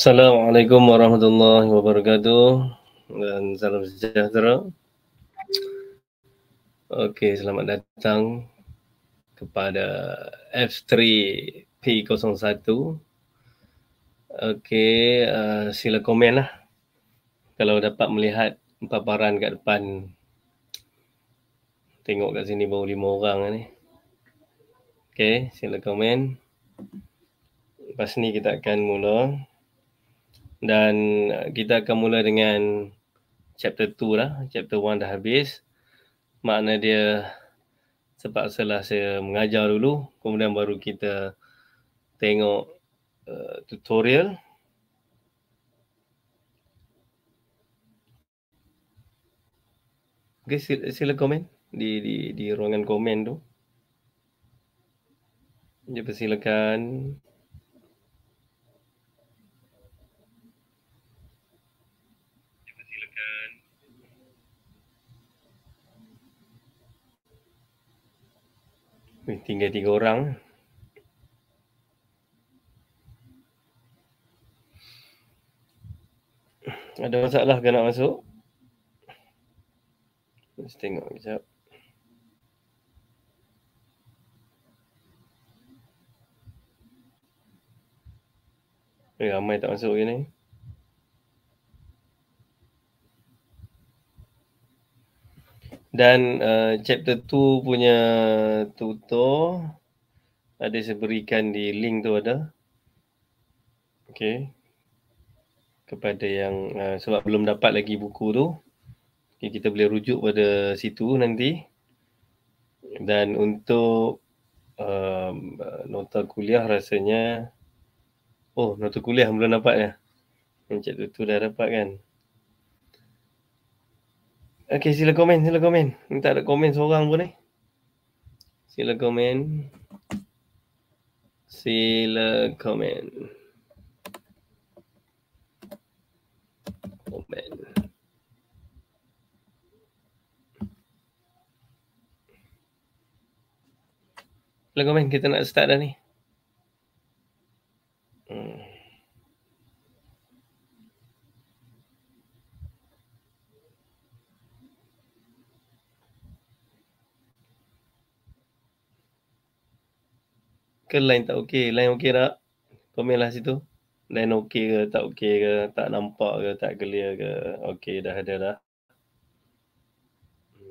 Assalamualaikum warahmatullahi wabarakatuh dan salam sejahtera. Okey, selamat datang kepada F3 P01. Okey, uh, sila komen lah kalau dapat melihat paparan kat depan. Tengok kat sini baru lima orang ni. Okey, sila komen. Lepas ni kita akan mula dan kita akan mula dengan chapter 2 lah. Chapter 1 dah habis. Makna dia terpaksalah saya mengajar dulu. Kemudian baru kita tengok uh, tutorial. Okay, sila, sila komen di, di, di ruangan komen tu. Dia persilakan. Wih, tinggal tiga orang. Ada masalah ke nak masuk? Let's tengok sekejap. Eh, ramai tak masuk ke ni? Dan uh, chapter 2 punya tutor ada saya berikan di link tu ada. Okay. Kepada yang uh, sebab belum dapat lagi buku tu. Okay, kita boleh rujuk pada situ nanti. Dan untuk uh, nota kuliah rasanya Oh, nota kuliah belum dapat ya. Yang chapter tu dah dapat kan. Okey, sila komen, sila komen. Tak ada komen seorang pun eh. Sila komen. Sila komen. Sila komen, kita nak start dah ni. Hmm. ke line tak okey? Line okey tak? Komen lah situ. Line okey ke, tak okey ke, tak nampak ke, tak clear ke. Okey, dah ada dah.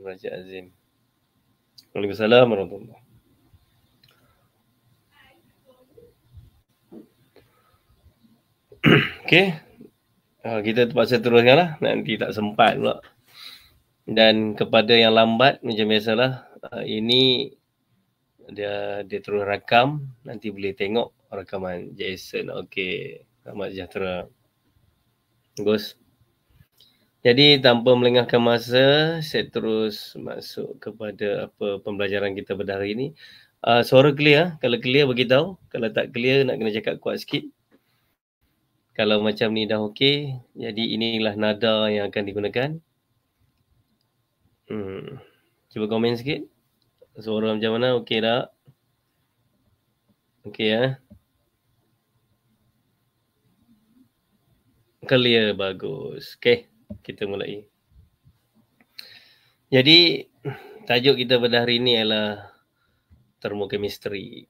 Raja Azim. Waalaikumsalam warahmatullahi Okay. Uh, kita terpaksa teruskan lah. Nanti tak sempat pula. Dan kepada yang lambat, macam biasalah. Uh, ini dia dia terus rakam nanti boleh tengok rakaman Jason okey selamat sejahtera. Gus. Jadi tanpa melengahkan masa saya terus masuk kepada apa pembelajaran kita pada hari ini. Uh, suara clear? Kalau clear bagi tahu kalau tak clear nak kena cakap kuat sikit. Kalau macam ni dah okey jadi inilah nada yang akan digunakan. Hmm. Cuba komen sikit. Suara macam mana? Okey tak? Okey ya. Clear bagus. Okey, kita mulai. Jadi tajuk kita pada hari ini ialah termochemistry.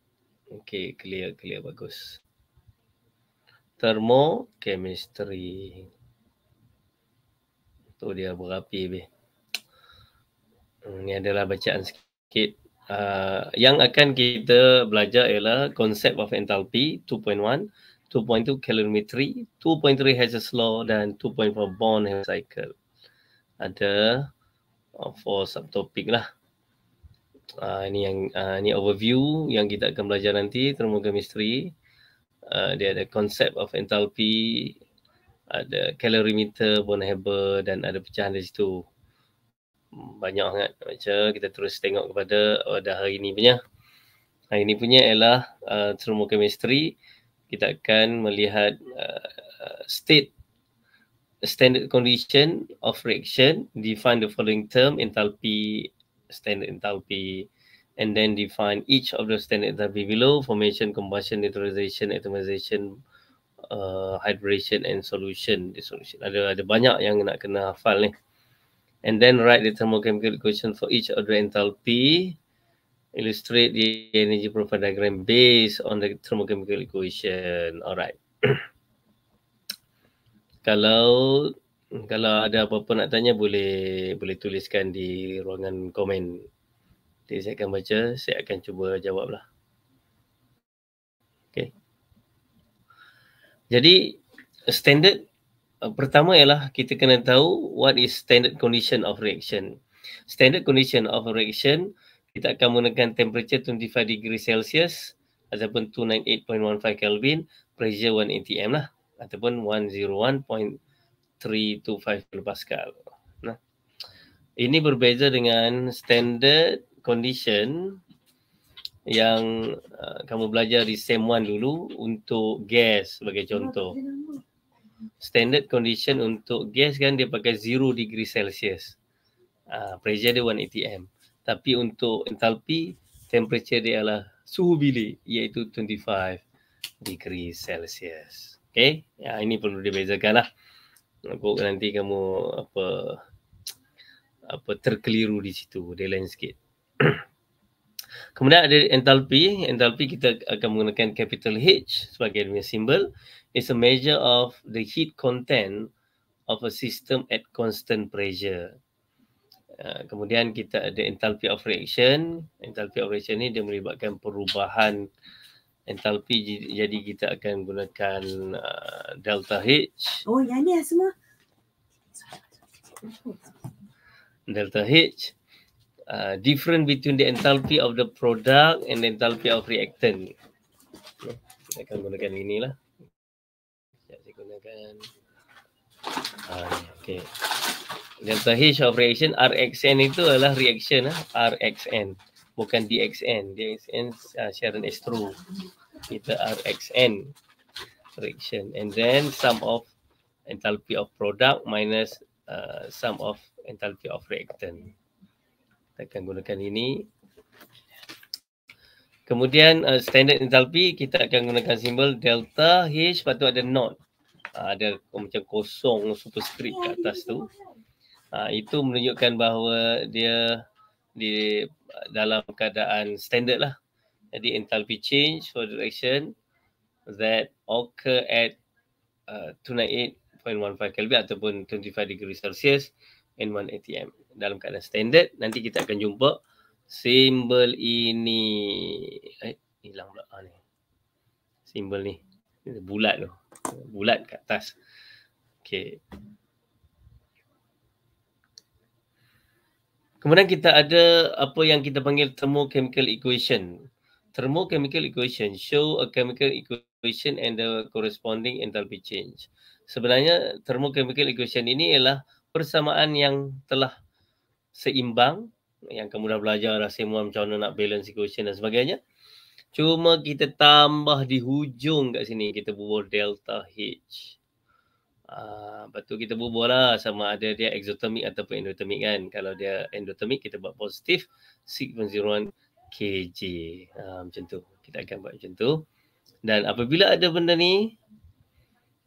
Okey, clear clear bagus. Termochemistry. Tu dia berapi be. Ini adalah bacaan sikit. Uh, yang akan kita belajar ialah konsep of enthalpy 2.1, 2.2 calorimetry, 2.3 Hess's law dan 2.4 bond cycle. Ada uh, four subtopik lah. Uh, ini yang uh, ini overview yang kita akan belajar nanti termochemistry. Uh, dia ada konsep of enthalpy, ada calorimeter, bond Haber dan ada pecahan di situ banyak sangat macam kita terus tengok kepada oh, dah hari ni punya hari ni punya ialah uh, thermochemistry kita akan melihat uh, state standard condition of reaction, define the following term, enthalpy, standard enthalpy, and then define each of the standard enthalpy below, formation, combustion, neutralization, atomization, uh, hydration, and solution. The solution. Ada ada banyak yang nak kena hafal ni. And then write the thermochemical equation for each of the enthalpy, illustrate the energy profile diagram based on the thermochemical equation. Alright. kalau kalau ada apa-apa nak tanya boleh boleh tuliskan di ruangan komen. Nanti saya akan baca, saya akan cuba jawablah. Okay. Jadi standard uh, pertama ialah kita kena tahu what is standard condition of reaction. Standard condition of reaction kita akan menggunakan temperature 25 degree Celsius ataupun 298.15 Kelvin, pressure 1 atm lah ataupun 101.325 kilopascal. Nah. Ini berbeza dengan standard condition yang uh, kamu belajar di SEM 1 dulu untuk gas sebagai contoh. Standard condition untuk gas kan dia pakai 0 degree Celsius. Uh, pressure dia 1 atm. Tapi untuk enthalpy, temperature dia adalah suhu bilik iaitu 25 degree Celsius. Okay, ya, ini perlu dibezakan lah. Nanti kamu apa apa terkeliru di situ, dia lain sikit. Kemudian ada enthalpy. Enthalpy kita akan menggunakan capital H sebagai punya simbol. It's a measure of the heat content of a system at constant pressure. Uh, kemudian kita ada enthalpy of reaction. Enthalpy of reaction ni dia melibatkan perubahan enthalpy jadi kita akan gunakan uh, delta H. Oh, yang ni lah semua. Delta H. Uh, different between the enthalpy of the product and the enthalpy of reactant. Kita akan gunakan inilah. Saya gunakan. Okay. Delta H of reaction, RXN itu adalah reaction. Uh, RXN bukan DXN. DXN uh, Sharon Estro. Kita RXN reaction. And then sum of enthalpy of product minus uh, sum of enthalpy of reactant. Kita akan gunakan ini. Kemudian uh, standard enthalpy kita akan gunakan simbol delta H tu ada not. Uh, ada macam kosong superscript kat atas tu. Uh, itu menunjukkan bahawa dia di dalam keadaan standard lah. Jadi enthalpy change for direction that occur at uh, 298.15 Kelvin ataupun 25 degree Celsius and 1 atm. Dalam keadaan standard nanti kita akan jumpa simbol ini. Eh, hilang pula ah, ni. Simbol ni. Bulat tu. Bulat kat atas. Okay. Kemudian kita ada apa yang kita panggil thermochemical equation. Thermochemical equation show a chemical equation and the corresponding enthalpy change. Sebenarnya thermochemical equation ini ialah persamaan yang telah seimbang yang kamu dah belajar dah semua macam mana nak balance equation dan sebagainya. Cuma kita tambah di hujung kat sini kita bubuh delta H. Uh, lepas tu kita berbual lah sama ada dia exothermic ataupun endothermic kan. Kalau dia endothermic kita buat positif 6.01 kg. Uh, macam tu. Kita akan buat macam tu. Dan apabila ada benda ni,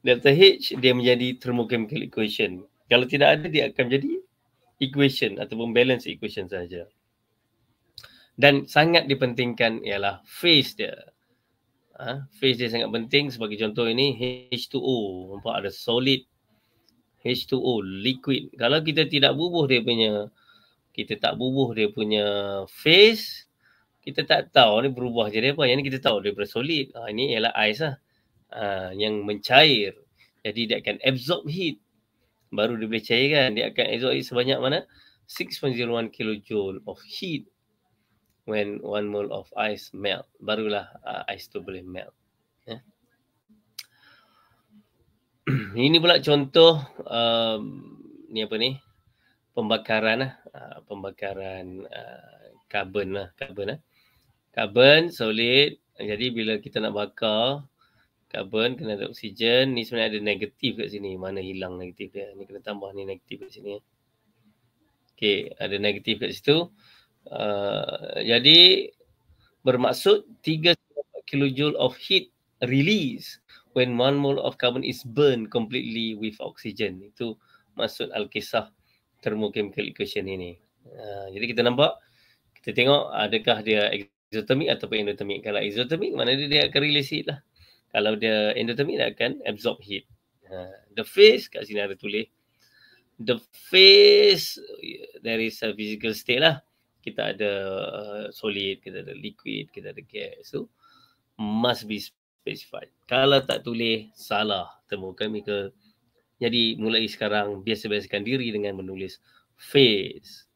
delta H dia menjadi thermochemical equation. Kalau tidak ada dia akan menjadi equation ataupun balance equation saja. Dan sangat dipentingkan ialah phase dia. Ha, phase dia sangat penting. Sebagai contoh ini H2O nampak ada solid H2O liquid. Kalau kita tidak bubuh dia punya kita tak bubuh dia punya phase kita tak tahu ni berubah jadi apa. Yang ni kita tahu dia bersolid ha, ini ialah ais lah. Ha, yang mencair. Jadi dia akan absorb heat. Baru dia boleh cairkan. Dia akan absorb heat sebanyak mana? 6.01 kilojoule of heat when one mole of ice melt barulah uh, ice tu boleh melt ya ini pula contoh um, ni apa ni pembakaran lah uh, pembakaran uh, karbon lah karbon lah karbon solid jadi bila kita nak bakar Karbon kena ada oksigen. Ni sebenarnya ada negatif kat sini. Mana hilang negatif dia. Ni kena tambah ni negatif kat sini. Okay, ada negatif kat situ. Uh, jadi bermaksud 3 kilojoule of heat release when one mole of carbon is burned completely with oxygen. Itu maksud al-kisah thermochemical equation ini. Uh, jadi kita nampak, kita tengok adakah dia exothermic ataupun endothermic. Kalau exothermic, mana dia, dia akan release heat lah kalau dia endothermic dia akan absorb heat. Ha, the phase kat sini ada tulis. The phase there is a physical state lah. Kita ada uh, solid, kita ada liquid, kita ada gas. So must be specified. Kalau tak tulis salah thermochemical. Jadi mulai sekarang biasa-biasakan diri dengan menulis phase.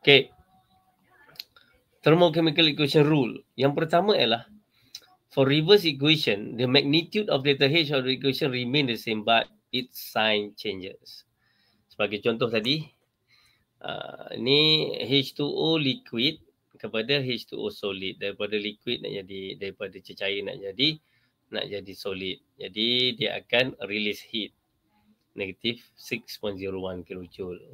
Okay thermochemical equation rule. Yang pertama ialah for reverse equation, the magnitude of delta H of the equation remain the same but its sign changes. Sebagai contoh tadi, uh, ni H2O liquid kepada H2O solid. Daripada liquid nak jadi, daripada cecair nak jadi, nak jadi solid. Jadi dia akan release heat. Negatif 6.01 kilojoule.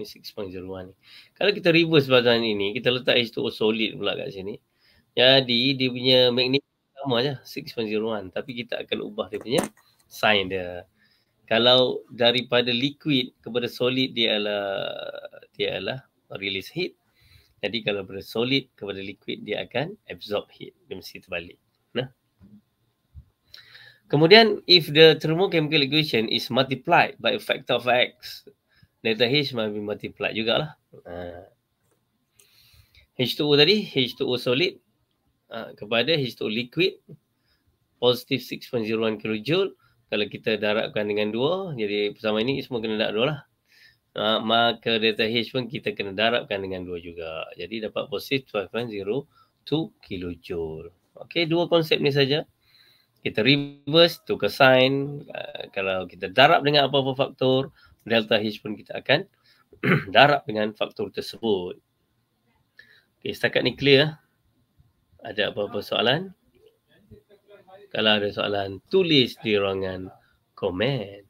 6.01 ni. Kalau kita reverse bahasan ini, kita letak H2O solid pula kat sini. Jadi dia punya magnet sama je 6.01 tapi kita akan ubah dia punya sign dia. Kalau daripada liquid kepada solid dia adalah dia adalah release heat. Jadi kalau daripada solid kepada liquid dia akan absorb heat. Dia mesti terbalik. Nah. Kemudian if the thermochemical equation is multiplied by a factor of x delta H must be multiplied jugalah. Uh, H2O tadi, H2O solid uh, kepada H2O liquid positif 6.01 kJ. Kalau kita darabkan dengan 2, jadi bersama ini semua kena darab 2 lah. Uh, maka delta H pun kita kena darabkan dengan 2 juga. Jadi dapat positif 12.02 kJ. Okey, dua konsep ni saja. Kita reverse, tukar sign. Uh, kalau kita darab dengan apa-apa faktor, delta H pun kita akan darab dengan faktor tersebut. Okay, setakat ni clear. Ada apa-apa soalan? Kalau ada soalan, tulis di ruangan komen.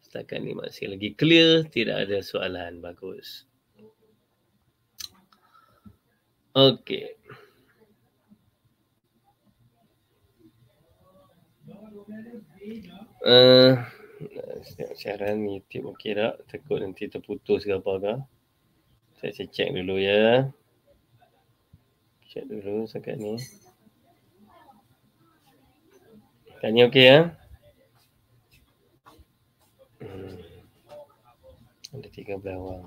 Setakat ni masih lagi clear, tidak ada soalan. Bagus. Okay. Uh, siaran YouTube okey tak? Takut nanti terputus ke apa ke? Saya, saya check dulu ya. Check dulu sekat ni. Tanya okey ya? Hmm. Ada tiga belah orang.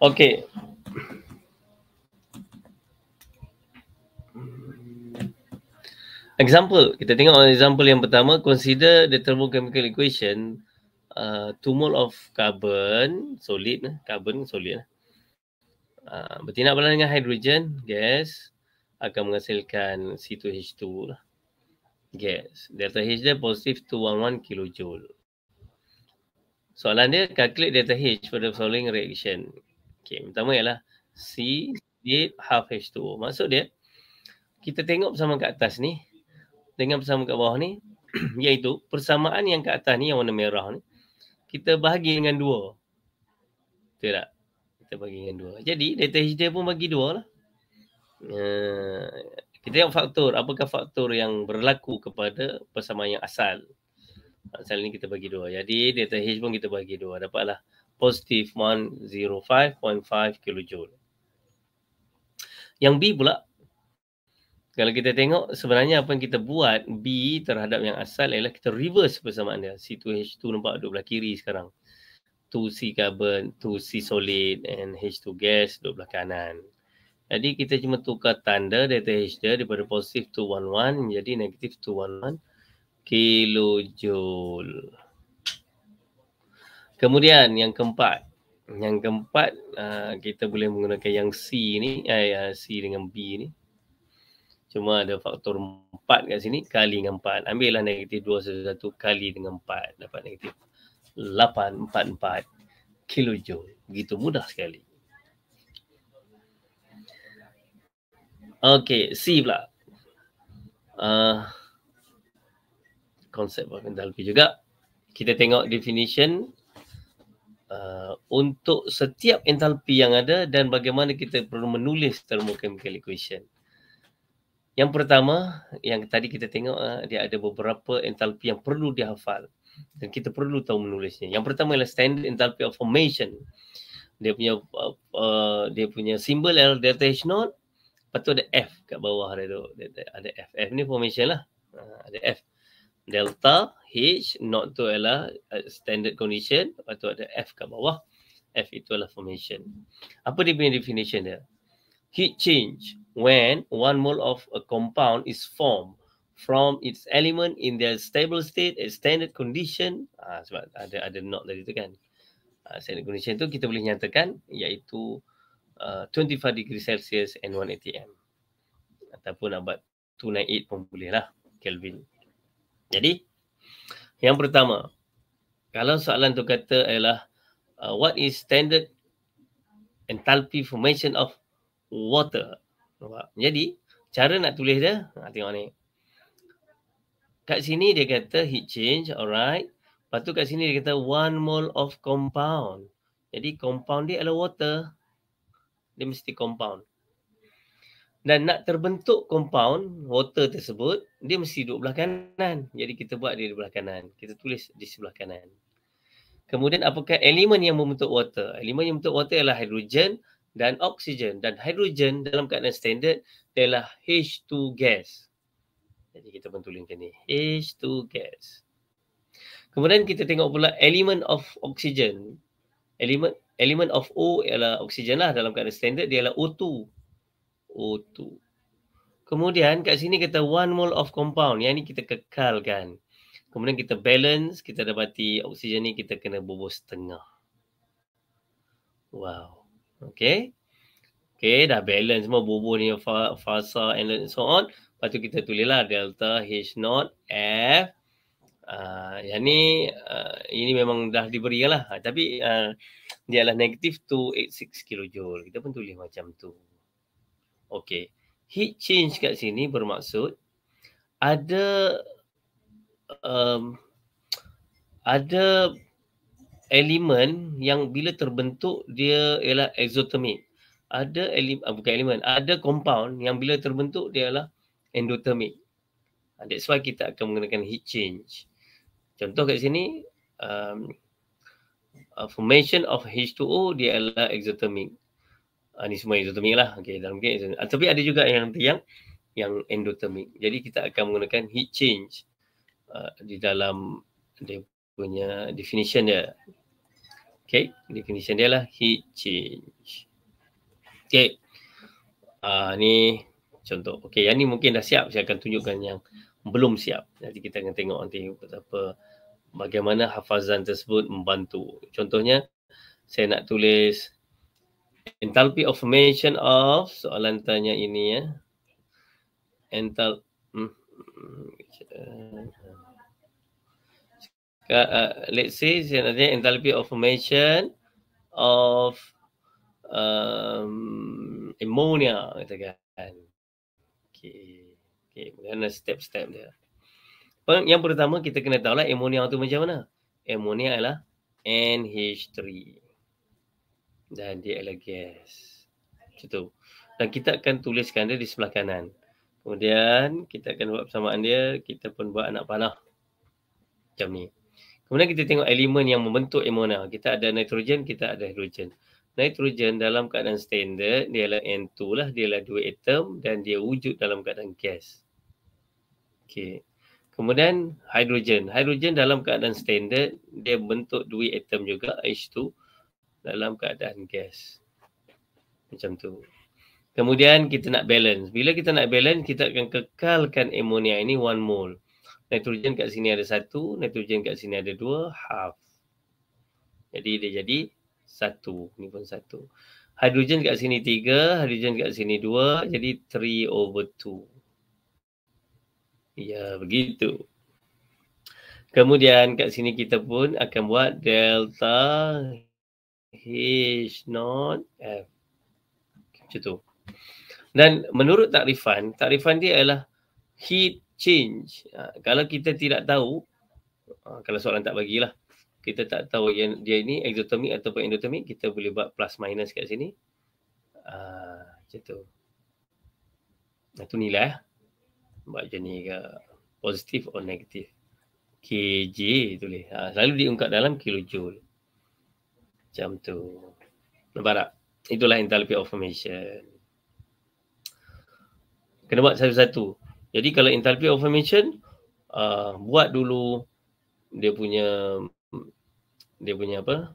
Okey. Example, kita tengok example yang pertama, consider the thermochemical equation uh, two mole of carbon, solid, eh, carbon solid. Uh, bertindak berlawan dengan hydrogen, gas, akan menghasilkan C2H2 lah. Gas. Delta H dia positif 211 kilojoule. Soalan dia, calculate delta H for the following reaction. Okay, pertama ialah C did half H2O. Maksud dia, kita tengok bersama kat atas ni, dengan bersama kat bawah ni iaitu persamaan yang kat atas ni yang warna merah ni kita bahagi dengan dua. Betul tak? Kita bahagi dengan dua. Jadi data HD pun bagi dua lah. Uh, kita tengok faktor. Apakah faktor yang berlaku kepada persamaan yang asal. Asal ni kita bagi dua. Jadi data H pun kita bagi dua. Dapatlah positif 105.5 kilojoule. Yang B pula kalau kita tengok sebenarnya apa yang kita buat B terhadap yang asal ialah kita reverse persamaan dia. C2H2 nampak duduk belah kiri sekarang. 2C carbon, 2C solid and H2 gas duduk belah kanan. Jadi kita cuma tukar tanda delta H dia daripada positif 211 menjadi negatif 211 kilojoule. Kemudian yang keempat. Yang keempat uh, kita boleh menggunakan yang C ni, eh, C dengan B ni. Cuma ada faktor 4 kat sini kali dengan 4. Ambillah negatif 211 kali dengan 4. Dapat negatif 844 kilojoule. Begitu mudah sekali. Okay, C pula. Uh, konsep enthalpy juga. Kita tengok definition uh, untuk setiap enthalpy yang ada dan bagaimana kita perlu menulis thermochemical equation. Yang pertama, yang tadi kita tengok uh, dia ada beberapa enthalpy yang perlu dihafal dan kita perlu tahu menulisnya. Yang pertama adalah standard enthalpy of formation. Dia punya uh, uh, dia punya simbol adalah delta H naught. Lepas tu ada F kat bawah dia tu. Ada F. F ni formation lah. Uh, ada F. Delta H naught tu adalah uh, standard condition. Lepas tu ada F kat bawah. F itu adalah formation. Apa dia punya definition dia? Heat change when one mole of a compound is formed from its element in their stable state at standard condition ah, sebab ada ada not tadi tu kan ah, standard condition tu kita boleh nyatakan iaitu uh, 25 degree Celsius and 1 atm ataupun abad 298 pun boleh lah Kelvin jadi yang pertama kalau soalan tu kata ialah uh, what is standard enthalpy formation of water jadi cara nak tulis dia ha, tengok ni kat sini dia kata heat change, alright. Lepas tu kat sini dia kata one mole of compound. Jadi compound dia adalah water. Dia mesti compound. Dan nak terbentuk compound water tersebut, dia mesti duduk belah kanan. Jadi kita buat dia di belah kanan. Kita tulis di sebelah kanan. Kemudian apakah elemen yang membentuk water? Elemen yang membentuk water adalah hidrogen dan oksigen. Dan hidrogen dalam keadaan standard adalah H2 gas. Jadi kita pun tuliskan ni. H2 gas. Kemudian kita tengok pula element of oxygen. Element element of O ialah oksigen lah dalam keadaan standard dia ialah O2. O2. Kemudian kat sini kata one mole of compound. Yang ni kita kekalkan. Kemudian kita balance, kita dapati oksigen ni kita kena bubuh setengah. Wow. Okay. Okay, dah balance semua bubuh ni fasa and so on. Lepas tu kita tulislah delta H naught F. Uh, yang ni, uh, ini memang dah diberi lah. Uh, tapi uh, dia adalah negatif 286 kilojoule. Kita pun tulis macam tu. Okay. Heat change kat sini bermaksud ada um, ada elemen yang bila terbentuk dia ialah exothermic. Ada elemen, bukan elemen, ada compound yang bila terbentuk dia adalah endothermic. That's why kita akan menggunakan heat change. Contoh kat sini, um, uh, formation of H2O dia adalah exothermic. Uh, ni semua exothermic lah. Okay, dalam okay, uh, tapi ada juga yang yang yang endothermic. Jadi kita akan menggunakan heat change uh, di dalam dia punya definition dia. Okay, definition dia lah heat change. Okay. Uh, ni contoh. Okey, yang ni mungkin dah siap. Saya akan tunjukkan yang belum siap. Nanti kita akan tengok nanti betapa bagaimana hafazan tersebut membantu. Contohnya, saya nak tulis enthalpy of formation of soalan tanya ini ya. Enthal hmm, uh, let's say saya nak enthalpy of formation of um, ammonia katakan. Okey. Okey, bagaimana step-step dia? Yang pertama kita kena tahu lah amonia tu macam mana. Amonia adalah NH3. Dan dia adalah gas. Macam tu. Dan kita akan tuliskan dia di sebelah kanan. Kemudian kita akan buat persamaan dia. Kita pun buat anak panah. Macam ni. Kemudian kita tengok elemen yang membentuk amonia. Kita ada nitrogen, kita ada hidrogen nitrogen dalam keadaan standard dia adalah N2 lah dia adalah dua atom dan dia wujud dalam keadaan gas. Okey. Kemudian hidrogen. Hidrogen dalam keadaan standard dia bentuk dua atom juga H2 dalam keadaan gas. Macam tu. Kemudian kita nak balance. Bila kita nak balance kita akan kekalkan amonia ini one mole. Nitrogen kat sini ada satu, nitrogen kat sini ada dua, half. Jadi dia jadi satu. Ni pun satu. Hidrogen kat sini tiga, hidrogen kat sini dua. Jadi three over two. Ya, begitu. Kemudian kat sini kita pun akan buat delta H naught F. Macam tu. Dan menurut takrifan, takrifan dia adalah heat change. Ha, kalau kita tidak tahu, ha, kalau soalan tak bagilah, kita tak tahu yang dia ini exothermic ataupun endothermic, kita boleh buat plus minus kat sini. Ha, macam tu. Itu nilai. Eh. Buat ni ke positif atau negatif. KJ tulis. Ha, selalu diungkap dalam kilojoule. Macam tu. Nampak tak? Itulah enthalpy of formation. Kena buat satu-satu. Jadi kalau enthalpy of formation, uh, buat dulu dia punya dia punya apa?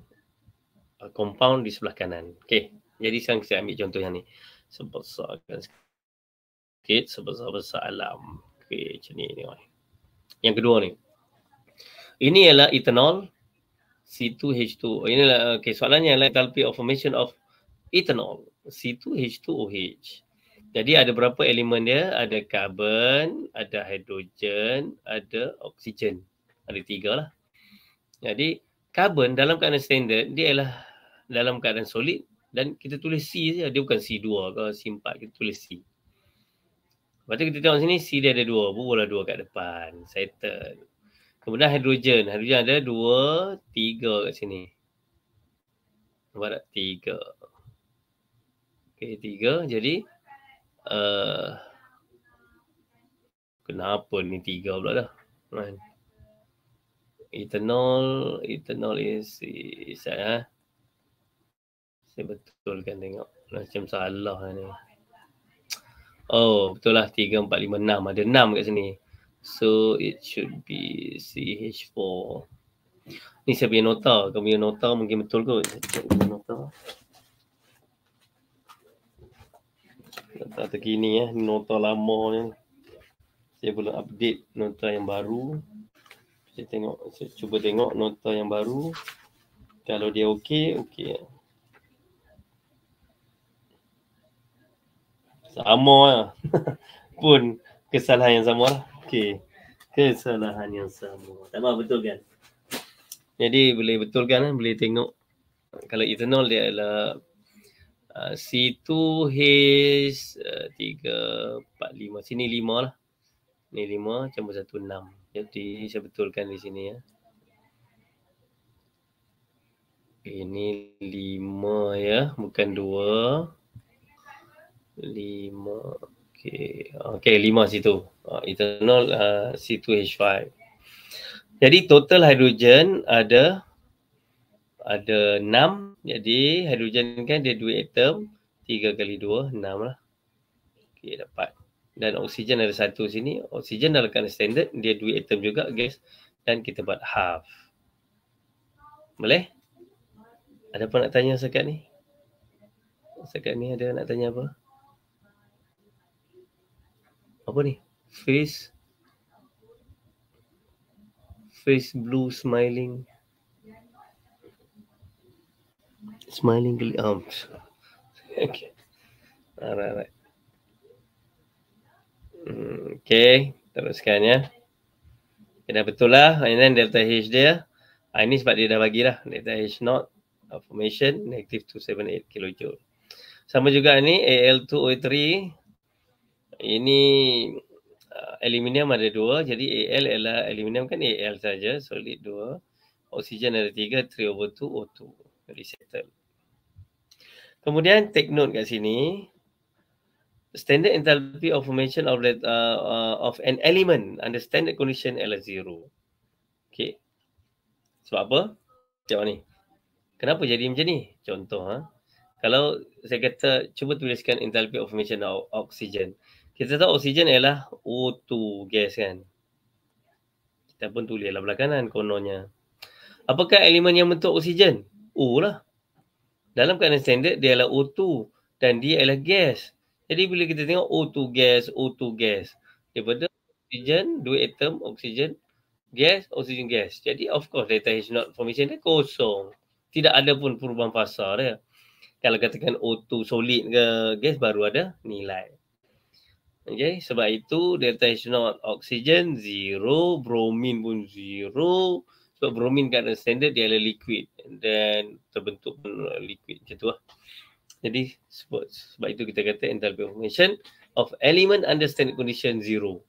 Uh, compound di sebelah kanan. Okay. Jadi sekarang saya ambil contoh yang ni. Sebesarkan sikit. Sebesar-besar alam. Okay. Macam ni. ni. Yang kedua ni. Ini ialah ethanol C2H2. Ini adalah okay, soalannya adalah enthalpy of formation of ethanol C2H2OH. Jadi ada berapa elemen dia? Ada karbon, ada hidrogen, ada oksigen. Ada tiga lah. Jadi karbon dalam keadaan standard dia ialah dalam keadaan solid dan kita tulis C saja. Dia bukan C2 ke C4. Kita tulis C. Lepas tu kita tengok sini C dia ada dua. Bubuhlah dua kat depan. Settle. Kemudian hidrogen. Hidrogen ada dua, tiga kat sini. Nampak tak? Tiga. Okay, tiga. Jadi, uh, kenapa ni tiga pula dah? Kan? Ethanol, ethanol is, is uh, saya betulkan tengok. Macam salah ni. Oh, betul lah. Tiga, empat, lima, enam. Ada enam kat sini. So it should be CH4. Ni saya punya nota. Kamu punya nota mungkin betul kot. Saya punya nota. Nota terkini. Ni nota lama ni. Saya belum update nota yang baru. Saya tengok, saya cuba tengok nota yang baru. Kalau dia okey, okey. Sama lah. Pun kesalahan yang sama lah. Okey. Kesalahan yang sama. Tak maaf betul kan? Jadi boleh betulkan kan? Boleh tengok. Kalau ethanol dia adalah uh, C2H uh, 3, 4, 5. Sini 5 lah. Ni 5 campur 1, 6. Jadi saya betulkan di sini ya. Ini 5 ya. Bukan 2. 5. Okay, okay lima situ. Uh, ethanol uh, C2H5. Jadi total hidrogen ada ada enam. Jadi hidrogen kan dia dua atom. Tiga kali dua, enam lah. Okay, dapat. Dan oksigen ada satu sini. Oksigen dalam keadaan standard, dia dua atom juga gas. Dan kita buat half. Boleh? Ada apa nak tanya sekat ni? Sekat ni ada nak tanya apa? Apa ni? Face. Face blue smiling. Smiling geli arms okay. Alright, alright. Hmm, okay. Teruskan ya. Kena betul lah. And then delta H dia. Ah, ini sebab dia dah bagi lah delta H not formation negative 278 kilojoule. Sama juga ni Al2O3 ini uh, aluminium ada dua. Jadi Al adalah aluminium kan Al saja. Solid dua. Oksigen ada tiga. 3 over 2 O2. Jadi settle. Kemudian take note kat sini. Standard enthalpy of formation of, uh, uh, of an element under standard condition adalah zero. Okay. Sebab apa? Tengok ni. Kenapa jadi macam ni? Contoh. Ha? Kalau saya kata cuba tuliskan enthalpy of formation of oxygen kita tahu oksigen ialah O2 gas kan. Kita pun tulis lah belah kanan kononnya. Apakah elemen yang bentuk oksigen? O lah. Dalam keadaan standard dia adalah O2 dan dia adalah gas. Jadi bila kita tengok O2 gas, O2 gas. Daripada oksigen, dua atom oksigen, gas, oksigen gas. Jadi of course data H not formation dia kosong. Tidak ada pun perubahan fasa dia. Kalau katakan O2 solid ke gas baru ada nilai. Okay, sebab itu delta H not oksigen zero, bromin pun zero. Sebab bromin kat standard dia adalah liquid dan terbentuk pun liquid macam tu lah. Jadi sebab, sebab itu kita kata enthalpy formation of element under standard condition zero.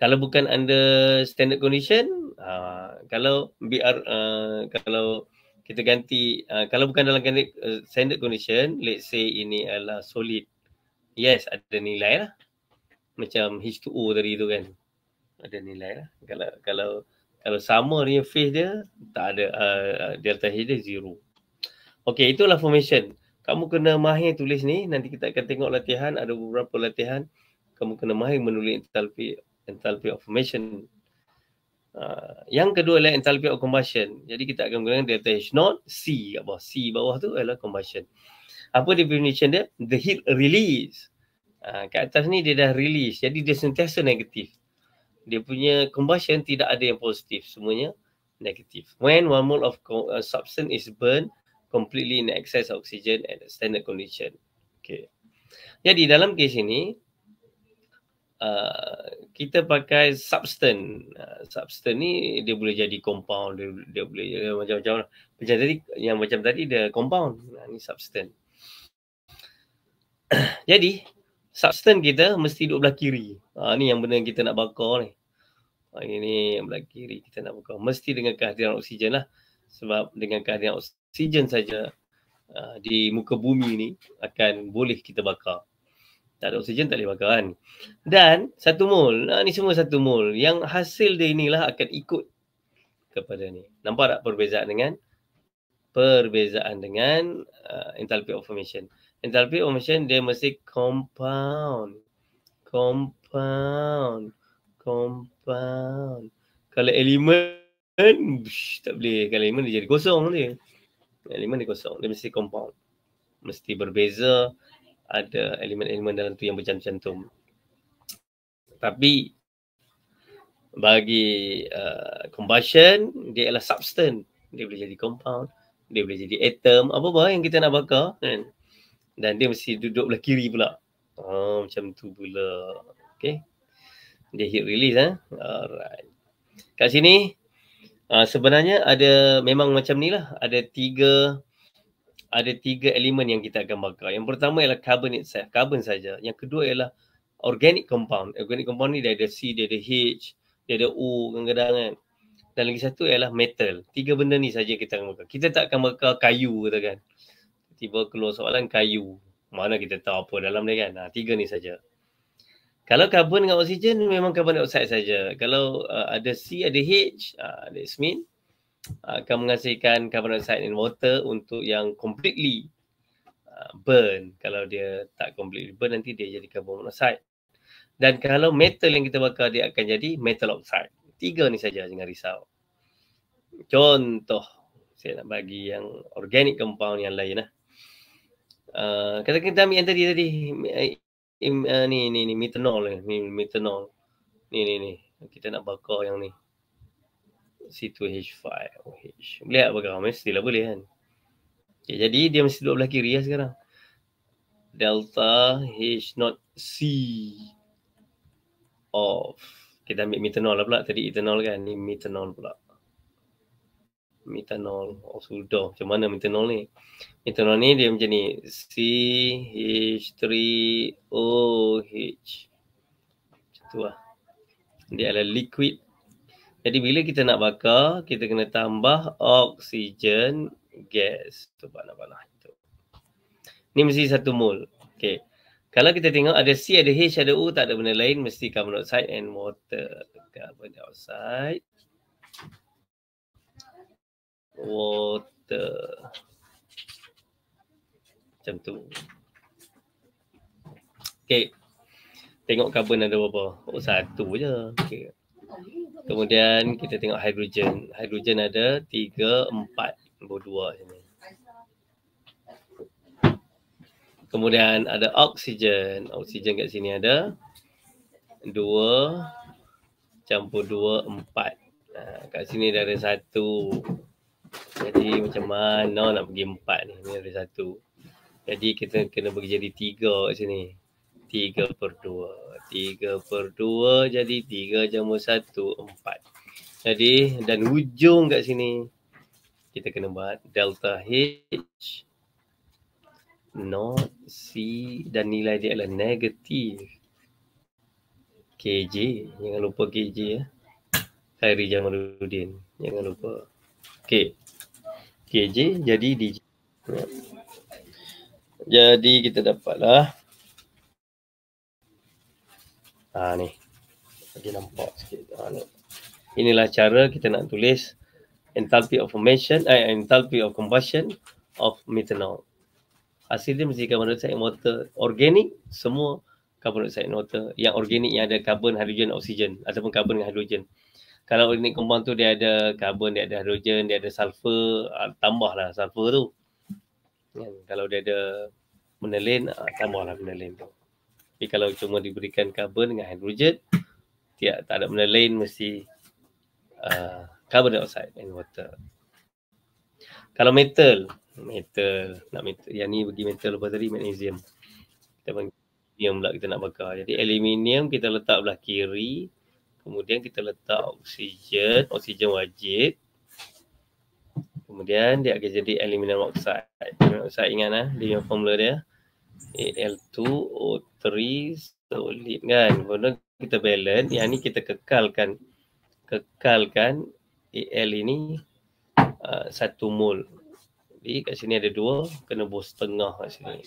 Kalau bukan under standard condition, uh, kalau BR uh, kalau kita ganti uh, kalau bukan dalam standard condition, let's say ini adalah solid. Yes, ada nilai lah. Macam H2O tadi tu kan. Ada nilai lah. Kalau kalau kalau sama dengan phase dia, tak ada uh, delta H dia zero. Okay, itulah formation. Kamu kena mahir tulis ni. Nanti kita akan tengok latihan. Ada beberapa latihan. Kamu kena mahir menulis enthalpy enthalpy of formation. Uh, yang kedua adalah enthalpy of combustion. Jadi kita akan menggunakan delta H naught C kat bawah. C bawah tu adalah combustion. Apa definition dia? The heat release. Uh, kat atas ni dia dah release. Jadi dia sentiasa negatif. Dia punya combustion tidak ada yang positif. Semuanya negatif. When one mole of uh, substance is burned completely in excess oxygen at standard condition. Okay. Jadi dalam kes ini, uh, kita pakai substance. Uh, substance ni dia boleh jadi compound, dia, dia boleh macam-macam. Macam tadi, yang macam tadi dia compound. Uh, ni substance. jadi, substance kita mesti duduk belah kiri. Uh, ni yang benda kita nak bakar ni. Uh, ini yang belah kiri kita nak bakar. Mesti dengan kehadiran oksigen lah. Sebab dengan kehadiran oksigen saja uh, di muka bumi ni akan boleh kita bakar tak ada oksigen tak boleh bakar kan. Dan satu mol, nah, ni semua satu mol. Yang hasil dia inilah akan ikut kepada ni. Nampak tak perbezaan dengan perbezaan dengan uh, enthalpy of formation. Enthalpy of formation dia mesti compound. Compound. Compound. Kalau elemen tak boleh. Kalau elemen dia jadi kosong dia. Elemen dia kosong. Dia mesti compound. Mesti berbeza ada elemen-elemen dalam tu yang bercantum-cantum. Tapi bagi uh, combustion, dia adalah substance. Dia boleh jadi compound, dia boleh jadi atom, apa-apa yang kita nak bakar. Kan? Dan dia mesti duduk belah kiri pula. Oh, macam tu pula. Okay. Dia heat release. Eh? Alright. Kat sini, uh, sebenarnya ada memang macam ni lah. Ada tiga ada tiga elemen yang kita akan bakar. Yang pertama ialah carbon itself, carbon saja. Yang kedua ialah organic compound. Organic compound ni dia ada C, dia ada H, dia ada O kadang-kadang kan. Dan lagi satu ialah metal. Tiga benda ni saja kita akan bakar. Kita tak akan bakar kayu kata kan. Tiba keluar soalan kayu. Mana kita tahu apa dalam dia kan. Ha, tiga ni saja. Kalau karbon dengan oksigen memang karbon dioksida saja. Kalau uh, ada C, ada H, uh, that's mean akan menghasilkan carbon dioxide and water untuk yang completely uh, burn. Kalau dia tak completely burn nanti dia jadi carbon monoxide. Dan kalau metal yang kita bakar dia akan jadi metal oxide. Tiga ni saja jangan risau. Contoh saya nak bagi yang organic compound yang lain lah. Uh, kata kita ambil yang tadi tadi uh, ni ni ni methanol ni methanol. Ni ni ni kita nak bakar yang ni. C2H5 OH. Boleh tak bakar? Mestilah boleh kan. Okay, jadi dia mesti duduk belah kiri lah sekarang. Delta H not C of. Kita ambil methanol lah pula. Tadi ethanol kan. Ni methanol pula. Methanol. Oh sudah. Macam mana methanol ni? Methanol ni dia macam ni. CH3OH. Macam tu lah. Dia adalah liquid jadi bila kita nak bakar, kita kena tambah oksigen gas. Tu panah-panah itu. Ni mesti satu mol. Okay. Kalau kita tengok ada C, ada H, ada U, tak ada benda lain. Mesti carbon dioxide and water. Carbon dioxide. Water. Macam tu. Okay. Tengok carbon ada berapa. Oh, satu je. Okay. Kemudian kita tengok hidrogen. Hidrogen ada 3, 4, nombor 2 sini. Kemudian ada oksigen. Oksigen kat sini ada 2 campur 2, 4. Nah, kat sini dah ada 1. Jadi macam mana nak pergi 4 ni? Ni ada 1. Jadi kita kena bagi jadi 3 kat sini. 3 per 2. 3 per 2 jadi 3 jambul 1, 4. Jadi dan hujung kat sini kita kena buat delta H not C dan nilai dia adalah negatif. KJ, jangan lupa KJ ya. Khairi Jamaluddin, jangan lupa. Okay. KJ jadi DJ. Jadi kita dapatlah. Ha ni. Bagi nampak sikit. Ha, ni. Inilah cara kita nak tulis enthalpy of formation, eh, enthalpy of combustion of methanol. Hasil dia mesti carbon dioxide water organic semua carbon dioxide water yang organik yang ada carbon, hidrogen, oksigen ataupun carbon dengan hidrogen kalau organic compound tu dia ada karbon, dia ada hidrogen, dia ada sulfur, uh, tambahlah sulfur tu. Ya, kalau dia ada menelin, uh, tambahlah menelin tu. Tapi kalau cuma diberikan karbon dengan hidrogen, dia tak ada menelin mesti uh, carbon dioxide and water. Kalau metal, metal, nak metal, yang ni bagi metal lepas tadi magnesium. Kita panggil aluminium pula kita nak bakar. Jadi aluminium kita letak belah kiri, Kemudian kita letak oksigen, oksigen wajib. Kemudian dia akan jadi aluminium oxide. Aluminium oxide ingat lah, dia punya formula dia. Al2O3 solid kan. Kemudian kita balance, yang ni kita kekalkan. Kekalkan Al ini uh, satu mol. Jadi kat sini ada dua, kena bos setengah kat sini.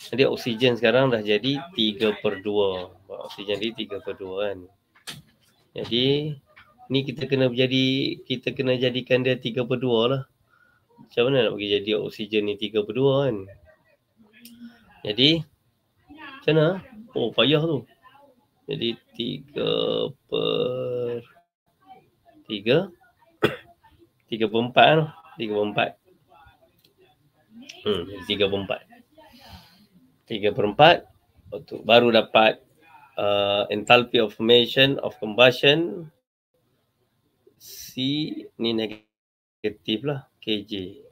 Jadi oksigen sekarang dah jadi 3 per 2. Oksigen jadi 3 per 2 kan. Jadi ni kita kena jadi kita kena jadikan dia 3 per 2 lah. Macam mana nak bagi jadi oksigen ni 3 per 2 kan? Jadi macam mana? Oh payah tu. Jadi 3 per 3 3 per 4 lah. 3 per 4. Hmm, 3 per 4. 3 per 4 baru dapat uh, enthalpy of formation of combustion. C ni negatif lah kj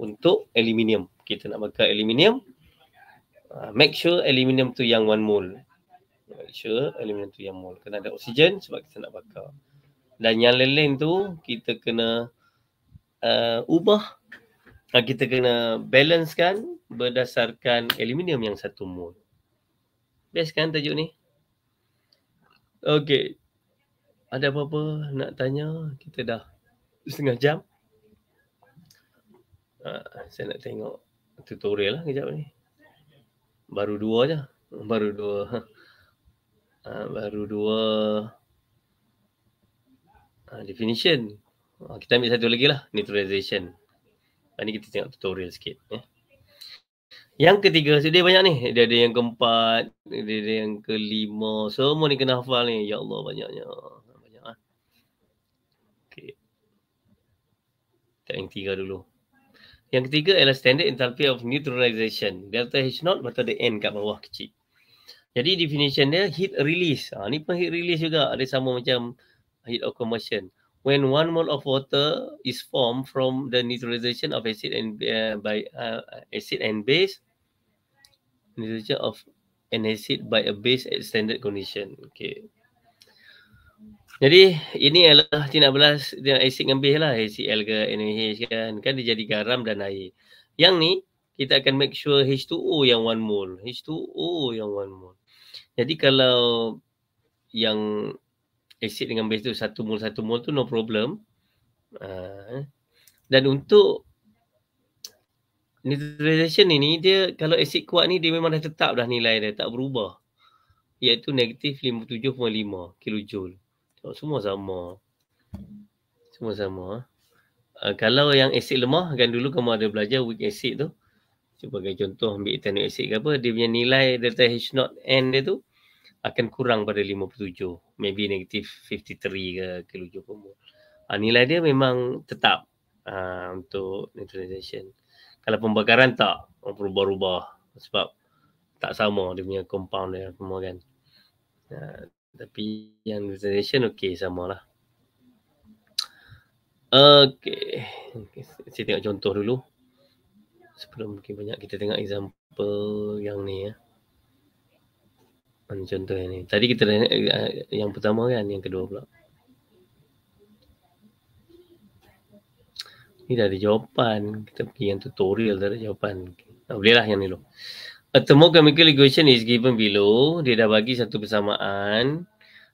untuk aluminium. Kita nak bakar aluminium. Uh, make sure aluminium tu yang 1 mole. Make sure aluminium tu yang mole. Kena ada oksigen sebab kita nak bakar. Dan yang lain-lain tu kita kena uh, ubah. Uh, kita kena balancekan berdasarkan aluminium yang satu mole Best kan tajuk ni? Okay. Ada apa-apa nak tanya? Kita dah setengah jam. Uh, saya nak tengok tutorial lah kejap ni. Baru dua je. Baru dua. Uh, baru dua uh, definition. Uh, kita ambil satu lagi lah. Neutralization. Uh, ni kita tengok tutorial sikit. Eh. Yang ketiga, so dia banyak ni. Dia ada yang keempat, dia ada yang kelima. Semua ni kena hafal ni. Ya Allah, banyaknya. Banyak ah. Okay. Yang tiga dulu. Yang ketiga adalah standard enthalpy of neutralization. Delta H naught betul ada N kat bawah kecil. Jadi definition dia heat release. Ha, ni pun heat release juga. Ada sama macam heat of combustion. When one mole of water is formed from the neutralization of acid and uh, by uh, acid and base, neutralization of an acid by a base at standard condition. Okay. Jadi ini adalah tindak belas dengan asid base lah. HCl ke NaH kan. Kan dia jadi garam dan air. Yang ni kita akan make sure H2O yang 1 mole. H2O yang 1 mole. Jadi kalau yang asid dengan base tu satu mol satu mol tu no problem. Uh, dan untuk neutralization ini dia kalau asid kuat ni dia memang dah tetap dah nilai dia tak berubah. Iaitu negatif 57.5 kilojoule. So, semua sama. Semua sama. Uh, kalau yang asid lemah kan dulu kamu ada belajar weak acid tu. Cuba bagi contoh ambil ethanoic acid ke apa dia punya nilai delta H naught N dia tu akan kurang pada 57 maybe negatif 53 ke kilojoule per uh, nilai dia memang tetap uh, untuk neutralization kalau pembakaran tak berubah-ubah sebab tak sama dia punya compound dia semua kan. Uh, tapi yang neutralization okey samalah. Okey. Okay. Saya tengok contoh dulu. Sebelum mungkin banyak kita tengok example yang ni ya. Contoh yang ni. Tadi kita eh, yang pertama kan, yang kedua pula. Ni dah ada jawapan. Kita pergi yang tutorial dah ada jawapan. Nah, boleh lah yang ni dulu. A thermochemical equation is given below. Dia dah bagi satu persamaan.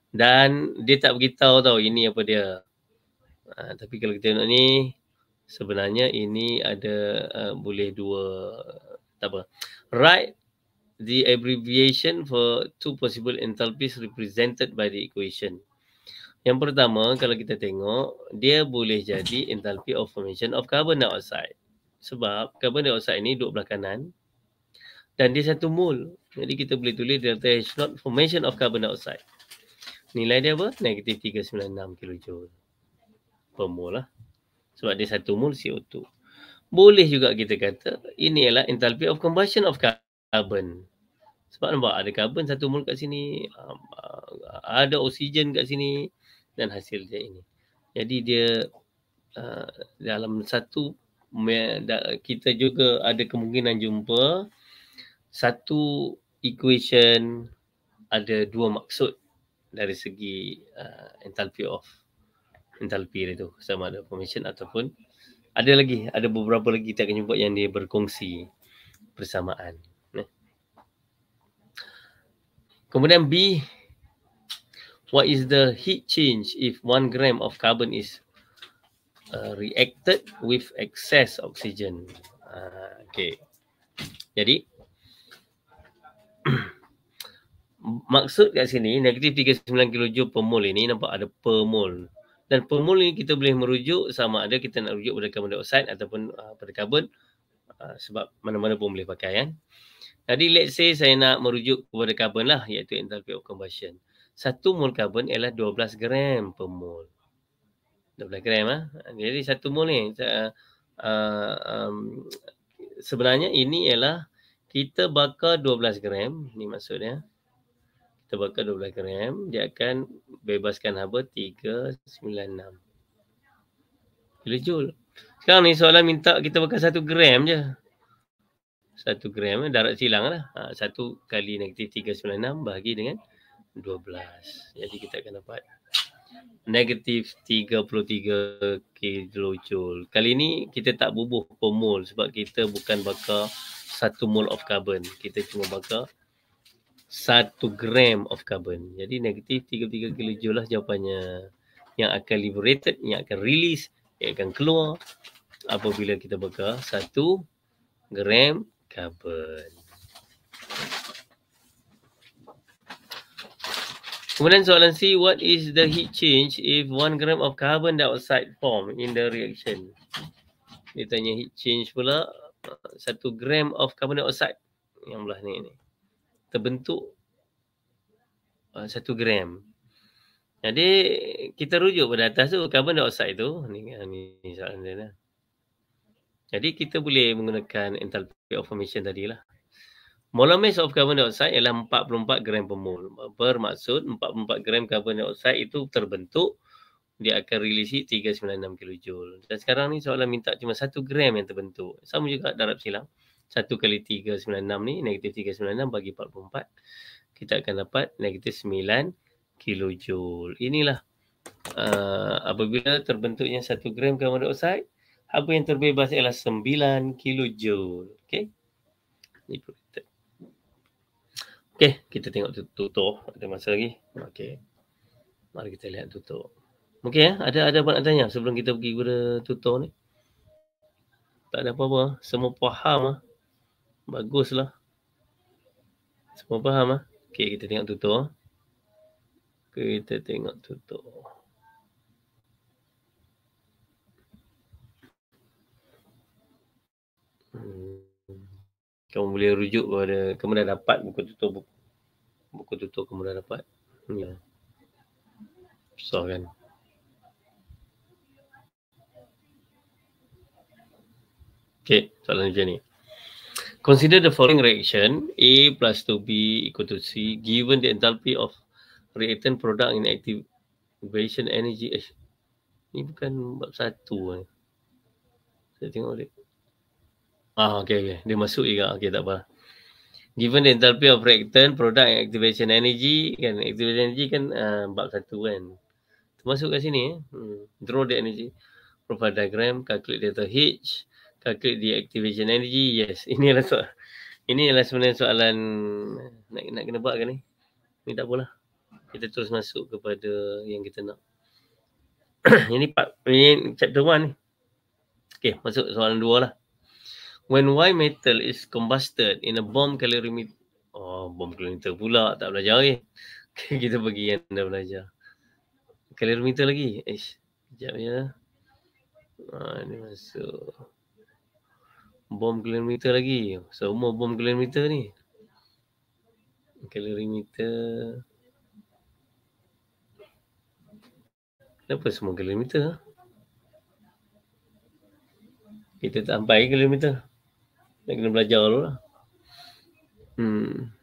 Dan dia tak beritahu tau ini apa dia. Ha, tapi kalau kita tengok ni. Sebenarnya ini ada uh, boleh dua. Tak apa. Write the abbreviation for two possible enthalpies represented by the equation. Yang pertama kalau kita tengok. Dia boleh jadi enthalpy of formation of carbon dioxide. Sebab carbon dioxide ni duduk belah kanan dan dia satu mol. Jadi kita boleh tulis delta H naught formation of carbon dioxide. Nilai dia apa? Negatif 396 kJ per mol lah. Sebab dia satu mol CO2. Boleh juga kita kata ini ialah enthalpy of combustion of carbon. Sebab nampak ada carbon satu mol kat sini. Um, uh, ada oksigen kat sini. Dan hasil dia ini. Jadi dia uh, dalam satu kita juga ada kemungkinan jumpa satu equation ada dua maksud dari segi uh, enthalpy of enthalpy itu sama ada formation ataupun ada lagi ada beberapa lagi kita akan jumpa yang dia berkongsi persamaan eh. kemudian B what is the heat change if one gram of carbon is uh, reacted with excess oxygen uh, okay jadi maksud kat sini negatif 39 kJ per mol ini nampak ada per mol. Dan per mol ni kita boleh merujuk sama ada kita nak rujuk pada carbon dioxide ataupun uh, pada karbon uh, sebab mana-mana pun boleh pakai kan. Jadi let's say saya nak merujuk kepada karbon lah iaitu enthalpy of combustion. Satu mol karbon ialah 12 gram per mol. 12 gram ah. Jadi satu mol ni uh, um, sebenarnya ini ialah kita bakar 12 gram ni maksudnya. Kita bakar 12 gram dia akan bebaskan haba 396 kilojoule sekarang ni soalan minta kita bakar 1 gram je. 1 gram eh, darat silang lah. Ha, 1 kali negatif 396 bahagi dengan 12 jadi kita akan dapat negatif 33 kilojoule kali ni kita tak bubuh per mol sebab kita bukan bakar satu mol of carbon. Kita cuma bakar satu gram of carbon. Jadi negatif 33 kJ lah jawapannya yang akan liberated, yang akan release, yang akan keluar apabila kita bakar satu gram carbon. Kemudian soalan C, what is the heat change if one gram of carbon dioxide form in the reaction? Dia tanya heat change pula, satu gram of carbon dioxide yang belah ni ni terbentuk uh, satu gram. Jadi kita rujuk pada atas tu carbon dioxide tu ni ni soalan dia lah. Jadi kita boleh menggunakan enthalpy of formation tadi lah. Molar mass of carbon dioxide ialah 44 gram per mol. Bermaksud 44 gram carbon dioxide itu terbentuk dia akan release heat 396 kJ. Dan sekarang ni soalan minta cuma 1 gram yang terbentuk. Sama juga darab silang. 1 kali 396 ni, negatif 396 bagi 44. Kita akan dapat negatif 9 kJ. Inilah uh, apabila terbentuknya 1 gram carbon dioxide, apa yang terbebas ialah 9 kJ. Okay. Ini Okay, kita tengok tutup. Ada masa lagi? Okay. Mari kita lihat tutup. Okey ya, ada ada apa nak tanya sebelum kita pergi kepada tutor ni? Tak ada apa-apa, semua faham ah. Baguslah. Semua faham ah. Okey, kita tengok tutor. Kita tengok tutor. Hmm. Kamu boleh rujuk kepada kamu dah dapat buku tutor buku, buku tutor kamu dah dapat. Ya. Susah kan? Okay, soalan macam ni. Consider the following reaction A plus 2B equal to C given the enthalpy of reactant product in activation energy. Eh, ni bukan bab satu. Eh. Saya tengok dia. Ah, okay, okay. Dia masuk juga. Okay, tak apa. Given the enthalpy of reactant product in activation energy, kan activation energy kan uh, bab satu kan. Termasuk kat sini. Eh. Hmm. Draw the energy. Profile diagram, calculate delta H calculate the activation energy. Yes, ini adalah soal. Ini adalah sebenarnya soalan nak nak kena buat kan ni? Ni tak apalah. Kita terus masuk kepada yang kita nak. ini part ini chapter 1 ni. Okay, masuk soalan dua lah. When Y metal is combusted in a bomb calorimeter. Oh, bomb calorimeter pula. Tak belajar lagi. Okay, kita pergi yang dah belajar. Calorimeter lagi. Ish. Sekejap ya. Ha, ni masuk. Bom kilometer lagi. Semua bom kilometer ni. Kilometer. Kenapa semua kilometer? Kita tak sampai kilometer. Nak kena belajar dulu lah. Hmm.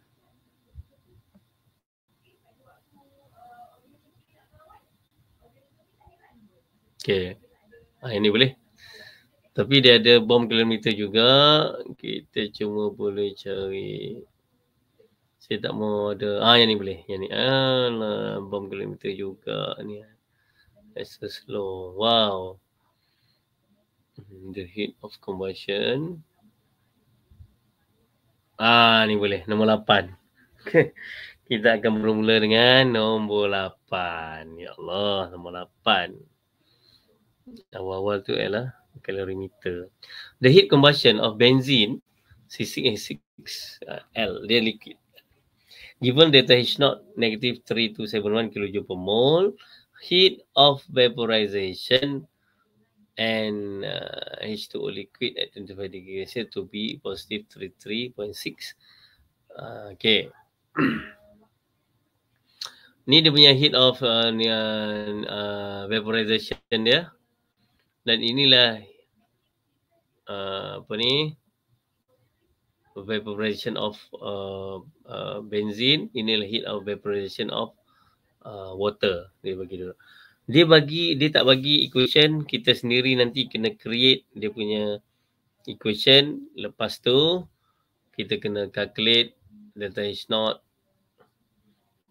Okay. Ha, ini boleh. Tapi dia ada bom kilometer juga. Kita cuma boleh cari. Saya tak mau ada. Ah yang ni boleh. Yang ni. Alah, bom kilometer juga ni. That's so slow. Wow. The heat of combustion. Ah ni boleh. Nombor 8. Kita akan bermula dengan nombor 8. Ya Allah, nombor 8 awal-awal tu ialah calorimeter. The heat combustion of benzene C6H6L, dia liquid. Given data H naught negative 3271 kJ per mole, heat of vaporization and uh, H2O liquid at 25 degree Celsius to be positive 33.6. Uh, okay. Ni dia punya heat of uh, uh, vaporization dia dan inilah uh, apa ni vaporization of uh, uh, benzene inilah heat of vaporization of uh, water dia bagi dulu dia bagi dia tak bagi equation kita sendiri nanti kena create dia punya equation. Lepas tu kita kena calculate delta H naught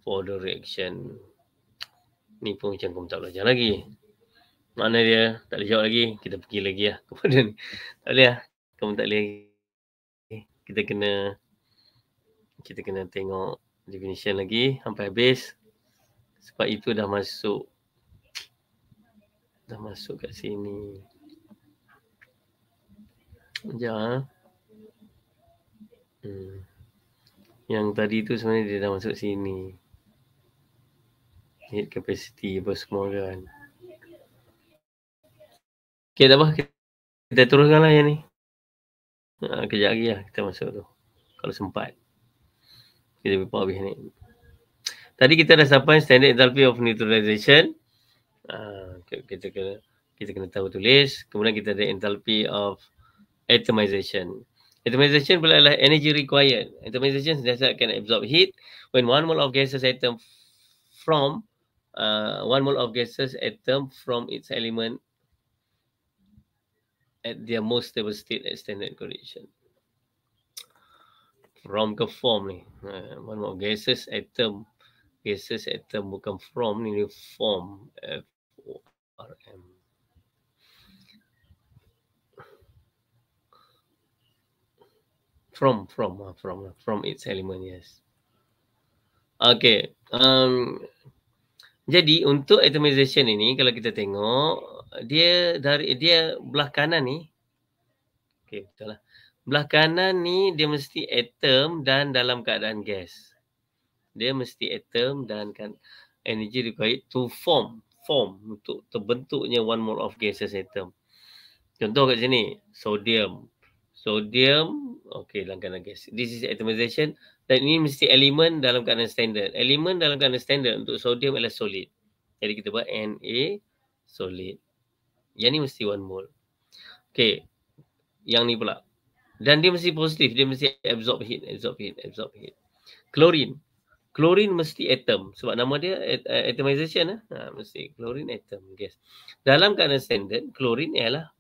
for the reaction. Ni pun macam kau tak belajar lagi. Mana dia? Tak boleh jawab lagi. Kita pergi lagi lah kepada ni. Tak boleh lah. Kamu tak boleh lagi. Kita kena kita kena tengok definition lagi. Sampai habis. Sebab itu dah masuk dah masuk kat sini sekejap ha? hmm. yang tadi tu sebenarnya dia dah masuk sini heat capacity apa semua kan Okay, tak apa. Kita teruskan lah yang ni. Ha, kejap lagi lah kita masuk tu. Kalau sempat. Kita pergi habis ni. Tadi kita dah sampai standard enthalpy of neutralization. Ha, kita kena kita kena tahu tulis. Kemudian kita ada enthalpy of atomization. Atomization pula adalah energy required. Atomization sentiasa akan absorb heat when one mole of gases atom from uh, one mole of gases atom from its element at their most stable state at standard condition. From ke form ni. Uh, one more gases atom. Gases atom bukan from ni, ni form. F-O-R-M. From, from, uh, from, uh, from its element, yes. Okay. Um, jadi untuk atomization ini kalau kita tengok dia dari dia belah kanan ni okey betul lah belah kanan ni dia mesti atom dan dalam keadaan gas dia mesti atom dan kan energy required to form form untuk terbentuknya one mole of gases atom contoh kat sini sodium sodium dalam keadaan gas this is atomization dan ini mesti elemen dalam keadaan standard elemen dalam keadaan standard untuk sodium adalah solid jadi kita buat Na solid yang ni mesti one mole. Okay. Yang ni pula. Dan dia mesti positif. Dia mesti absorb heat. Absorb heat. Absorb heat. Chlorine. Chlorine mesti atom. Sebab nama dia atomization. Eh? Ha, mesti chlorine atom. Gas. Dalam keadaan standard, chlorine ialah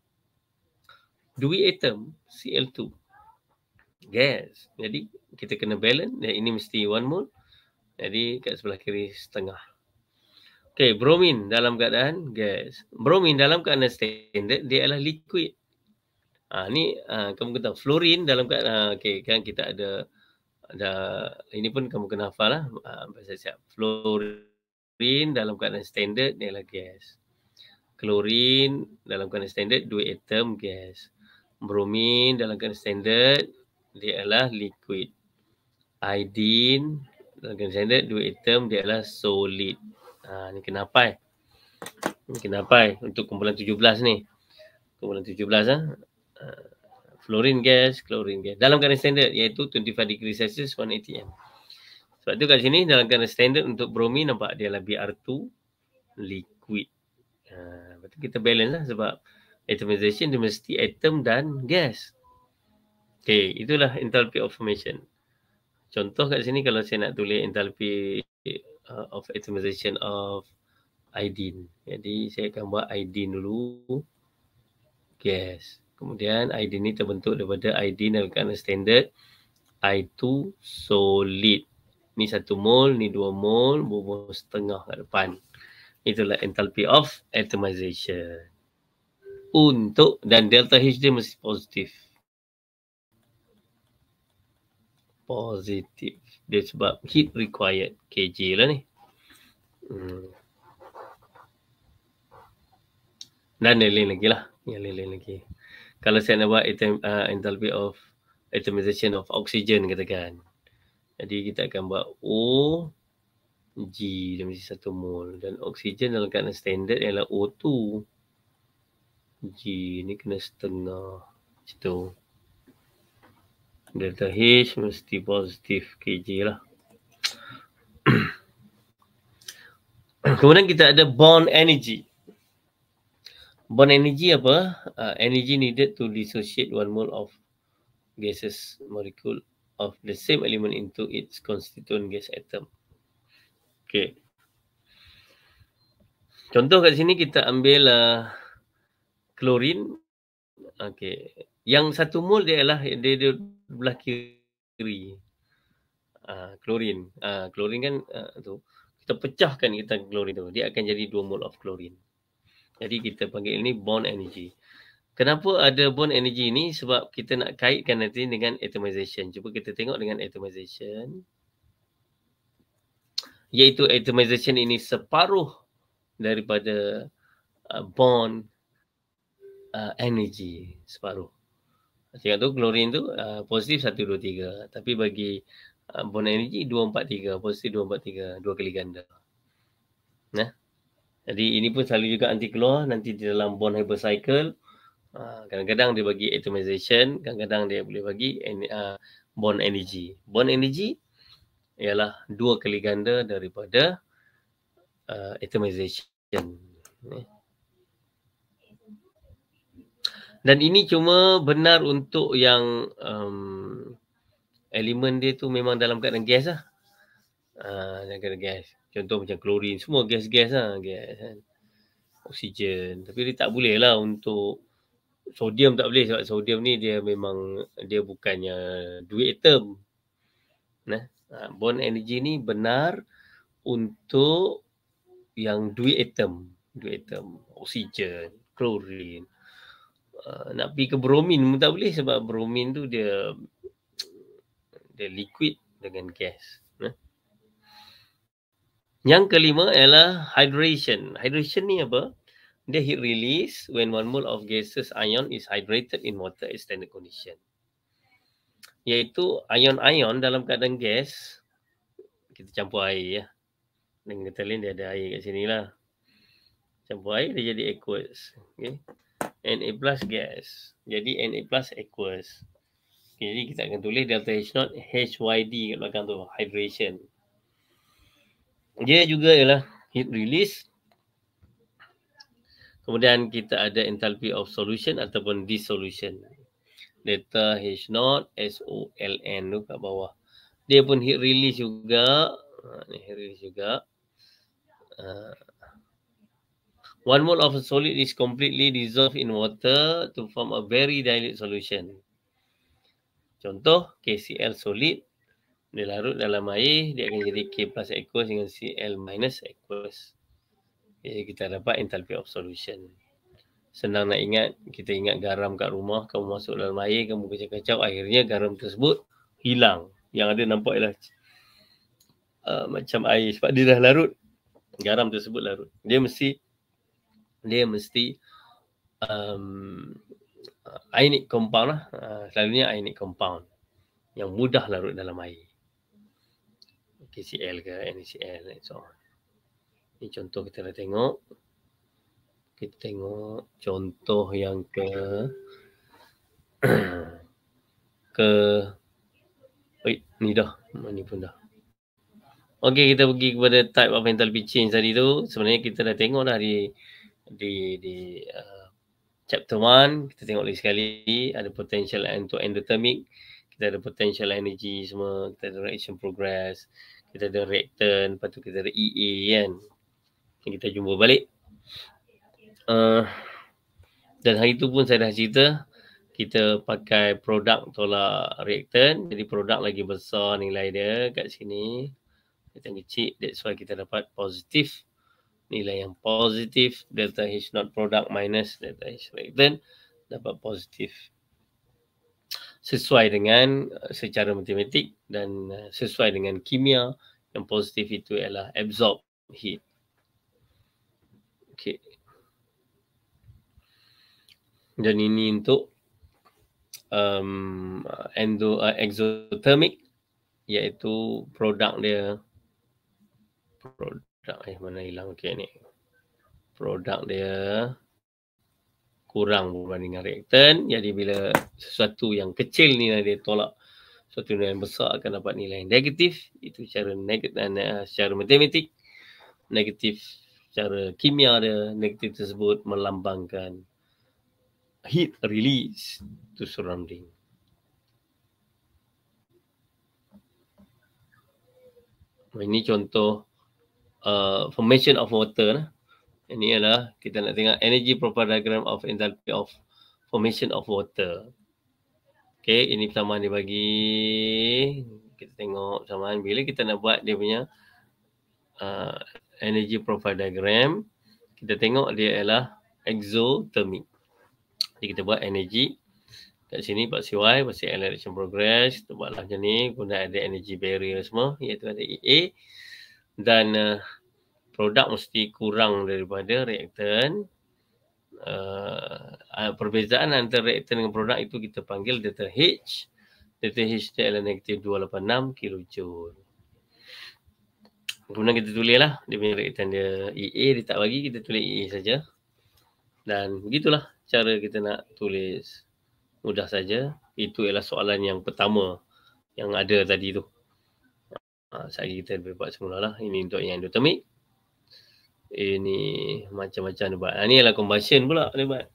dua atom Cl2. Gas. Jadi kita kena balance. Ini mesti one mole. Jadi kat sebelah kiri setengah. Okay, bromin dalam keadaan gas. Bromin dalam keadaan standard, dia adalah liquid. Ha, ni uh, kamu kena tahu fluorine dalam uh, okay, kan kita ada ada ini pun kamu kena hafal lah. Uh, siap. Fluorine dalam keadaan standard ni adalah gas. Klorin dalam keadaan standard dua atom gas. Bromin dalam keadaan standard dia adalah liquid. Iodine dalam keadaan standard dua atom dia adalah solid. Ha, ni kenapa? Eh? Ni kenapa? Eh? Untuk kumpulan 17 ni. Kumpulan 17 ah. Ha? Uh, fluorine gas, chlorine gas. Dalam keadaan standard iaitu 25 degree Celsius 1 atm. Sebab tu kat sini dalam keadaan standard untuk bromine nampak dia adalah Br2 liquid. Uh, betul kita balance lah sebab atomization dia mesti atom dan gas. Okay, itulah enthalpy of formation. Contoh kat sini kalau saya nak tulis enthalpy uh, of atomization of iodine. Jadi saya akan buat iodine dulu. Gas. Kemudian ID ni terbentuk daripada ID dalam keadaan standard I2 solid. Ni satu mol, ni dua mol, bubuh setengah kat depan. Itulah enthalpy of atomization. Untuk dan delta H dia mesti positif. Positif. Dia sebab heat required kg lah ni. Hmm. Dan lain-lain lagi lah. Yang lain-lain lagi kalau saya nak buat atom, uh, enthalpy of atomization of oxygen katakan. Jadi kita akan buat O G dia mesti satu mol. Dan oksigen dalam keadaan standard ialah O2 G ni kena setengah. Macam tu. Delta H mesti positif kg lah. Kemudian kita ada bond energy Bond energy apa? Uh, energy needed to dissociate one mole of gases molecule of the same element into its constituent gas atom. Okay. Contoh kat sini kita ambil uh, klorin. Okay. Yang satu mol dia adalah dia, dia belah kiri. Uh, klorin. Uh, klorin kan uh, tu. Kita pecahkan kita klorin tu. Dia akan jadi dua mol of klorin. Jadi kita panggil ini bond energy. Kenapa ada bond energy ini? Sebab kita nak kaitkan nanti dengan atomization. Cuba kita tengok dengan atomization. Iaitu atomization ini separuh daripada uh, bond uh, energy. Separuh. Tengok tu klorin tu uh, positif 1, 2, 3. Tapi bagi uh, bond energy 2, 4, 3. Positif 2, 4, 3. Dua kali ganda. Nah. Jadi ini pun selalu juga anti keluar nanti di dalam bond hypercycle. Uh, kadang-kadang dia bagi atomization, kadang-kadang dia boleh bagi uh, bond energy. Bond energy ialah dua kali ganda daripada uh, atomization. Dan ini cuma benar untuk yang um, elemen dia tu memang dalam keadaan gas lah. Uh, dalam keadaan gas. Contoh macam klorin, semua gas-gas lah. Gas, kan. Oksigen. Tapi dia tak boleh lah untuk sodium tak boleh sebab sodium ni dia memang dia bukannya duit atom. Nah, ha, bond energy ni benar untuk yang duit atom. Duit atom. Oksigen, klorin. Uh, nak pergi ke bromin pun tak boleh sebab bromin tu dia dia liquid dengan gas. Yang kelima ialah hydration. Hydration ni apa? Dia heat release when one mole of gases ion is hydrated in water at standard condition. Iaitu ion-ion dalam keadaan gas, kita campur air ya. Dengan kata lain dia ada air kat sini lah. Campur air dia jadi aqueous. Okay. Na plus gas. Jadi Na plus aqueous. Okay, jadi kita akan tulis delta H0 HYD kat belakang tu. Hydration dia juga ialah heat release. Kemudian kita ada enthalpy of solution ataupun dissolution. Delta H naught S O L N tu kat bawah. Dia pun heat release juga. Ha, ni heat release juga. Uh, one mole of a solid is completely dissolved in water to form a very dilute solution. Contoh KCl solid dia larut dalam air, dia akan jadi K plus aqueous dengan Cl minus aqueous. Okay, kita dapat enthalpy of solution. senang nak ingat, kita ingat garam kat rumah, kamu masuk dalam air, kamu kacau-kacau, akhirnya garam tersebut hilang. Yang ada nampak ialah uh, macam air sebab dia dah larut, garam tersebut larut. Dia mesti dia mesti um, ionic compound lah. Uh, selalunya ionic compound yang mudah larut dalam air. KCl ke NaCl and so on. Ini contoh kita dah tengok. Kita tengok contoh yang ke ke Oi, ni dah. Ni pun dah. Okey, kita pergi kepada type of enthalpy change tadi tu. Sebenarnya kita dah tengok dah di di di uh, chapter 1 kita tengok lagi sekali ada potential end to endothermic kita ada potential energy semua kita ada reaction progress kita ada reactant lepas tu kita ada EA kan. Kita jumpa balik. Uh, dan hari tu pun saya dah cerita kita pakai produk tolak reactant jadi produk lagi besar nilai dia kat sini. Kita kecil that's why kita dapat positif nilai yang positif. Delta H not product minus delta H reactant dapat positif sesuai dengan uh, secara matematik dan uh, sesuai dengan kimia yang positif itu ialah absorb heat. Okay. Dan ini untuk um, endo, uh, exothermic iaitu produk dia produk eh mana hilang okey ni produk dia kurang berbanding dengan reaktan jadi bila sesuatu yang kecil ni dia tolak sesuatu yang besar akan dapat nilai negatif itu secara negatif dan uh, secara matematik negatif secara kimia dia negatif tersebut melambangkan heat release to surrounding ini contoh uh, formation of water. Ini adalah kita nak tengok energy profile diagram of enthalpy of formation of water. Okay, ini persamaan dia bagi. Kita tengok persamaan bila kita nak buat dia punya uh, energy profile diagram. Kita tengok dia adalah exothermic. Jadi kita buat energy. Kat sini buat CY, buat CL reaction progress. Kita buatlah macam ni. Guna ada energy barrier semua. Iaitu ada EA dan uh, produk mesti kurang daripada reaktan. Uh, uh, perbezaan antara reaktan dengan produk itu kita panggil delta H. Delta H adalah negatif 286 kilojoule. Kemudian kita tulis lah dia punya reaktan dia EA dia tak bagi kita tulis EA saja. Dan begitulah cara kita nak tulis mudah saja. Itu ialah soalan yang pertama yang ada tadi tu. Ha, sekali kita boleh buat semula lah. Ini untuk yang endothermic. Ini macam-macam dia buat. Ini adalah combustion pula dia buat.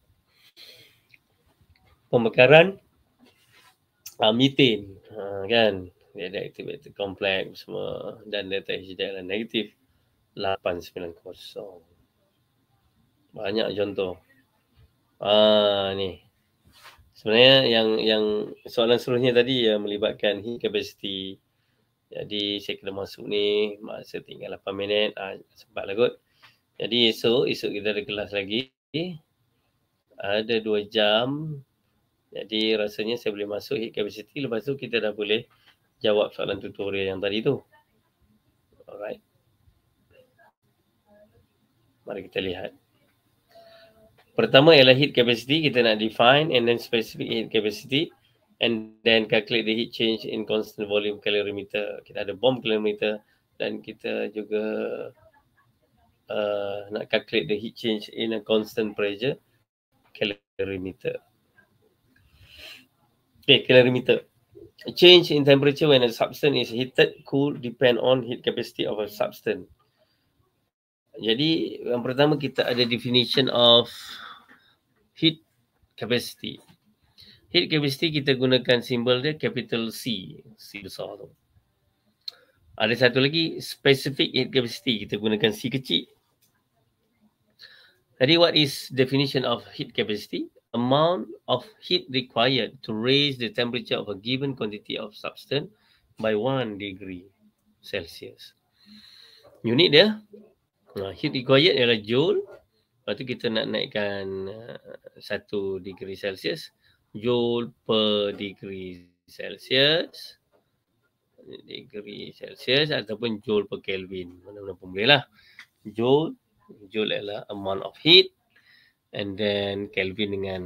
Pembakaran ha, methane. Ha, kan? Dia ada activated complex semua. Dan data HDL adalah negatif. 890. Banyak contoh. Ah ni. Sebenarnya yang yang soalan seterusnya tadi yang melibatkan heat capacity jadi saya kena masuk ni masa tinggal 8 minit ah sempat lah kot. Jadi esok esok kita ada kelas lagi. Ada 2 jam. Jadi rasanya saya boleh masuk heat capacity lepas tu kita dah boleh jawab soalan tutorial yang tadi tu. Alright. Mari kita lihat. Pertama ialah heat capacity kita nak define and then specific heat capacity and then calculate the heat change in constant volume calorimeter. Kita ada bomb calorimeter dan kita juga uh, nak calculate the heat change in a constant pressure calorimeter. Okay, calorimeter. A change in temperature when a substance is heated, cool, depend on heat capacity of a substance. Jadi yang pertama kita ada definition of heat capacity. Heat capacity kita gunakan simbol dia capital C. C besar tu. Ada satu lagi specific heat capacity kita gunakan C kecil. Jadi what is definition of heat capacity? Amount of heat required to raise the temperature of a given quantity of substance by 1 degree Celsius. Unit dia, uh, heat required ialah joule. Lepas tu kita nak naikkan uh, 1 degree Celsius. Joule per degree Celsius. Degree Celsius ataupun Joule per Kelvin. Mana-mana pun boleh lah. Joule. Joule adalah amount of heat. And then Kelvin dengan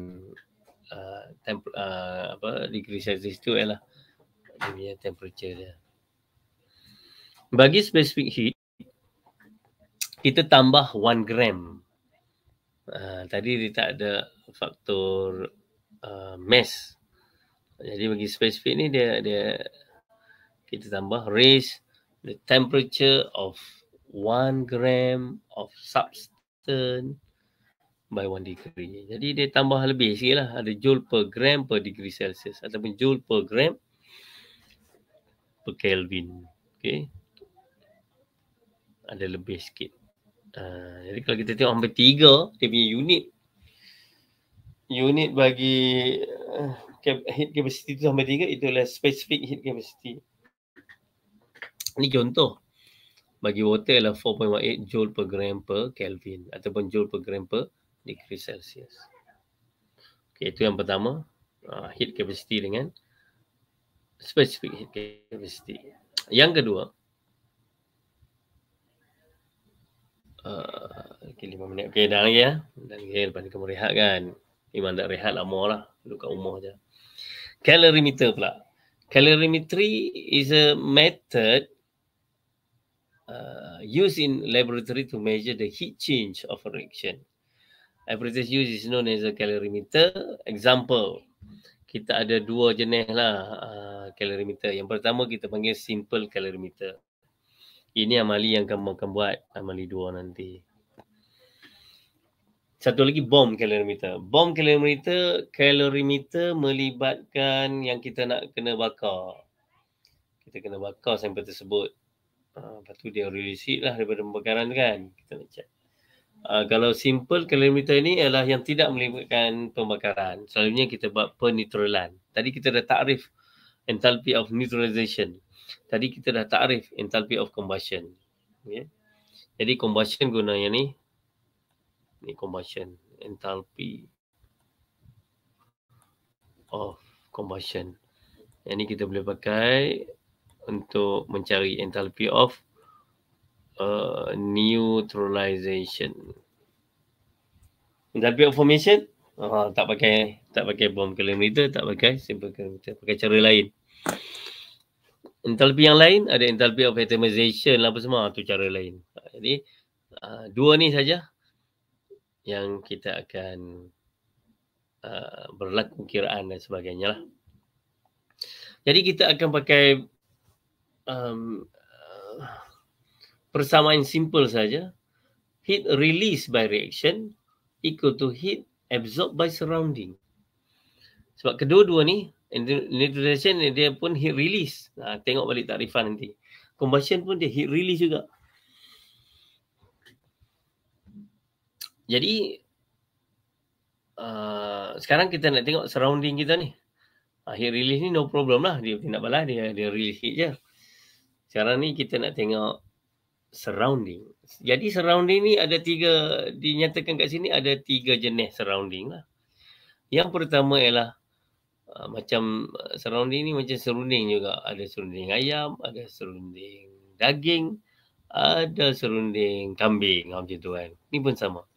uh, temp- uh, apa degree Celsius tu adalah dia temperature dia. Bagi specific heat, kita tambah 1 gram. Uh, tadi dia tak ada faktor uh, mass. Jadi bagi spesifik ni dia dia kita tambah raise the temperature of 1 gram of substance by 1 degree. Jadi dia tambah lebih sikit lah. Ada joule per gram per degree Celsius ataupun joule per gram per Kelvin. Okay. Ada lebih sikit. Uh, jadi kalau kita tengok hampir tiga, dia punya unit unit bagi uh, heat capacity tu sampai tiga, itu adalah specific heat capacity. Ini contoh. Bagi water adalah 4.18 joule per gram per Kelvin ataupun joule per gram per degree Celsius. Okay, itu yang pertama. Uh, heat capacity dengan specific heat capacity. Yang kedua, uh, okay, lima minit. Okay, dah lagi ya. Dan lagi lepas ni kamu rehat kan. Memang tak rehat lama lah. Duduk kat rumah je. Calorimeter pula. Calorimetry is a method uh, used in laboratory to measure the heat change of a reaction. Apparatus used is known as a calorimeter. Example, kita ada dua jenis lah uh, calorimeter. Yang pertama kita panggil simple calorimeter. Ini amali yang kamu akan buat amali dua nanti. Satu lagi bom calorimeter. Bom calorimeter, calorimeter melibatkan yang kita nak kena bakar. Kita kena bakar sampel tersebut. Uh, lepas tu dia release lah daripada pembakaran kan. Kita nak check. Uh, kalau simple calorimeter ni adalah yang tidak melibatkan pembakaran. Selalunya kita buat penetralan. Tadi kita dah takrif enthalpy of neutralization. Tadi kita dah takrif enthalpy of combustion. Okay. Jadi combustion guna yang ni. Ni combustion. Enthalpy of combustion. Yang ni kita boleh pakai untuk mencari enthalpy of uh, neutralization. Enthalpy of formation uh, tak pakai tak pakai bom calorimeter, tak pakai simple calorimeter, pakai cara lain. Enthalpy yang lain ada enthalpy of atomization lah apa semua tu cara lain. Jadi uh, dua ni saja yang kita akan uh, berlaku kiraan dan sebagainya lah. Jadi kita akan pakai um, persamaan simple saja. Heat release by reaction equal to heat absorbed by surrounding. Sebab kedua-dua ni, neutralization dia pun heat release. Ha, tengok balik takrifan nanti. Combustion pun dia heat release juga. Jadi, uh, sekarang kita nak tengok surrounding kita ni. Uh, heat release ni no problem lah. Dia tidak balas, dia, dia release heat je. Sekarang ni kita nak tengok surrounding. Jadi surrounding ni ada tiga, dinyatakan kat sini ada tiga jenis surrounding lah. Yang pertama ialah uh, macam uh, surrounding ni macam serunding juga. Ada serunding ayam, ada serunding daging, ada serunding kambing macam tu kan. Ni pun sama.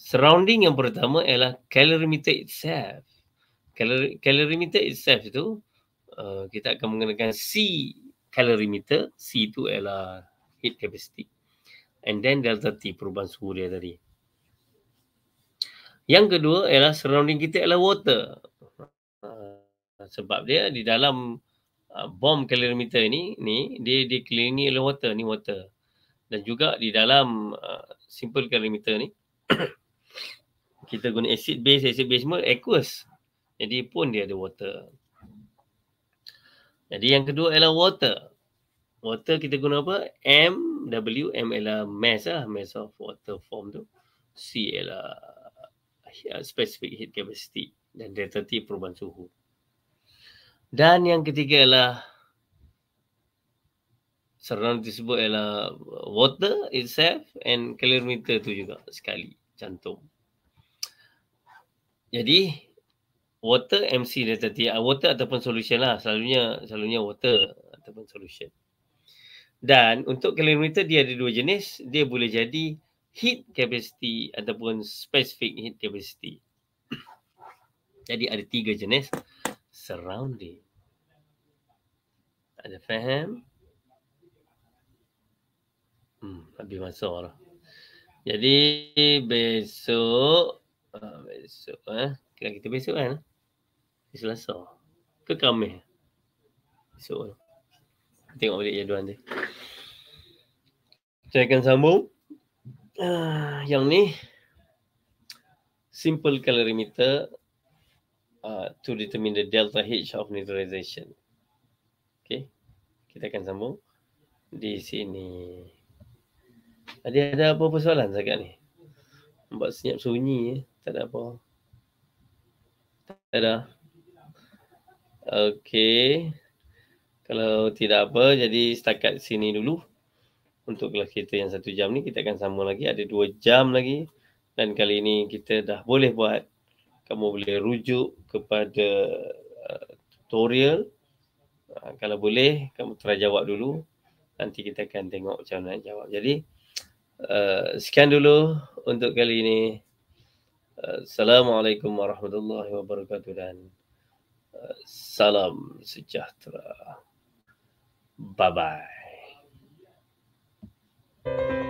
Surrounding yang pertama ialah calorimeter itself. Calor- calorimeter itself itu uh, kita akan menggunakan C calorimeter. C itu ialah heat capacity. And then delta T perubahan suhu dia tadi. Yang kedua ialah surrounding kita ialah water. Uh, sebab dia di dalam uh, bom calorimeter ni, ni dia dikelilingi oleh water, ni water. Dan juga di dalam uh, simple calorimeter ni, kita guna acid base, acid base semua aqueous. Jadi pun dia ada water. Jadi yang kedua ialah water water kita guna apa? M, W, M ialah mass lah, mass of water form tu. C ialah uh, specific heat capacity dan delta T perubahan suhu. Dan yang ketiga ialah surround disebut ialah water itself and calorimeter tu juga sekali cantum. Jadi water MC dia tadi uh, water ataupun solution lah selalunya selalunya water ataupun solution. Dan untuk calorimeter dia ada dua jenis, dia boleh jadi heat capacity ataupun specific heat capacity. Jadi ada tiga jenis surrounding. Ada faham? Hmm, habis masa lah. Jadi besok, uh, besok eh, kita besok kan? Selasa. Ke Khamis? Besok lah. Tengok balik jadual dia. Saya akan sambung. Uh, yang ni simple calorimeter uh, to determine the delta H of neutralization. Okay. Kita akan sambung di sini. Ada ada apa persoalan sangat ni? Nampak senyap sunyi eh. Tak ada apa. Tak ada. Okay. Kalau tidak apa, jadi setakat sini dulu. Untuk kelas kita yang satu jam ni kita akan sambung lagi. Ada dua jam lagi. Dan kali ini kita dah boleh buat kamu boleh rujuk kepada uh, tutorial. Uh, kalau boleh kamu try jawab dulu. Nanti kita akan tengok macam mana jawab. Jadi uh, sekian dulu untuk kali ini. Uh, Assalamualaikum warahmatullahi wabarakatuh dan salam sejahtera bye bye Thank you.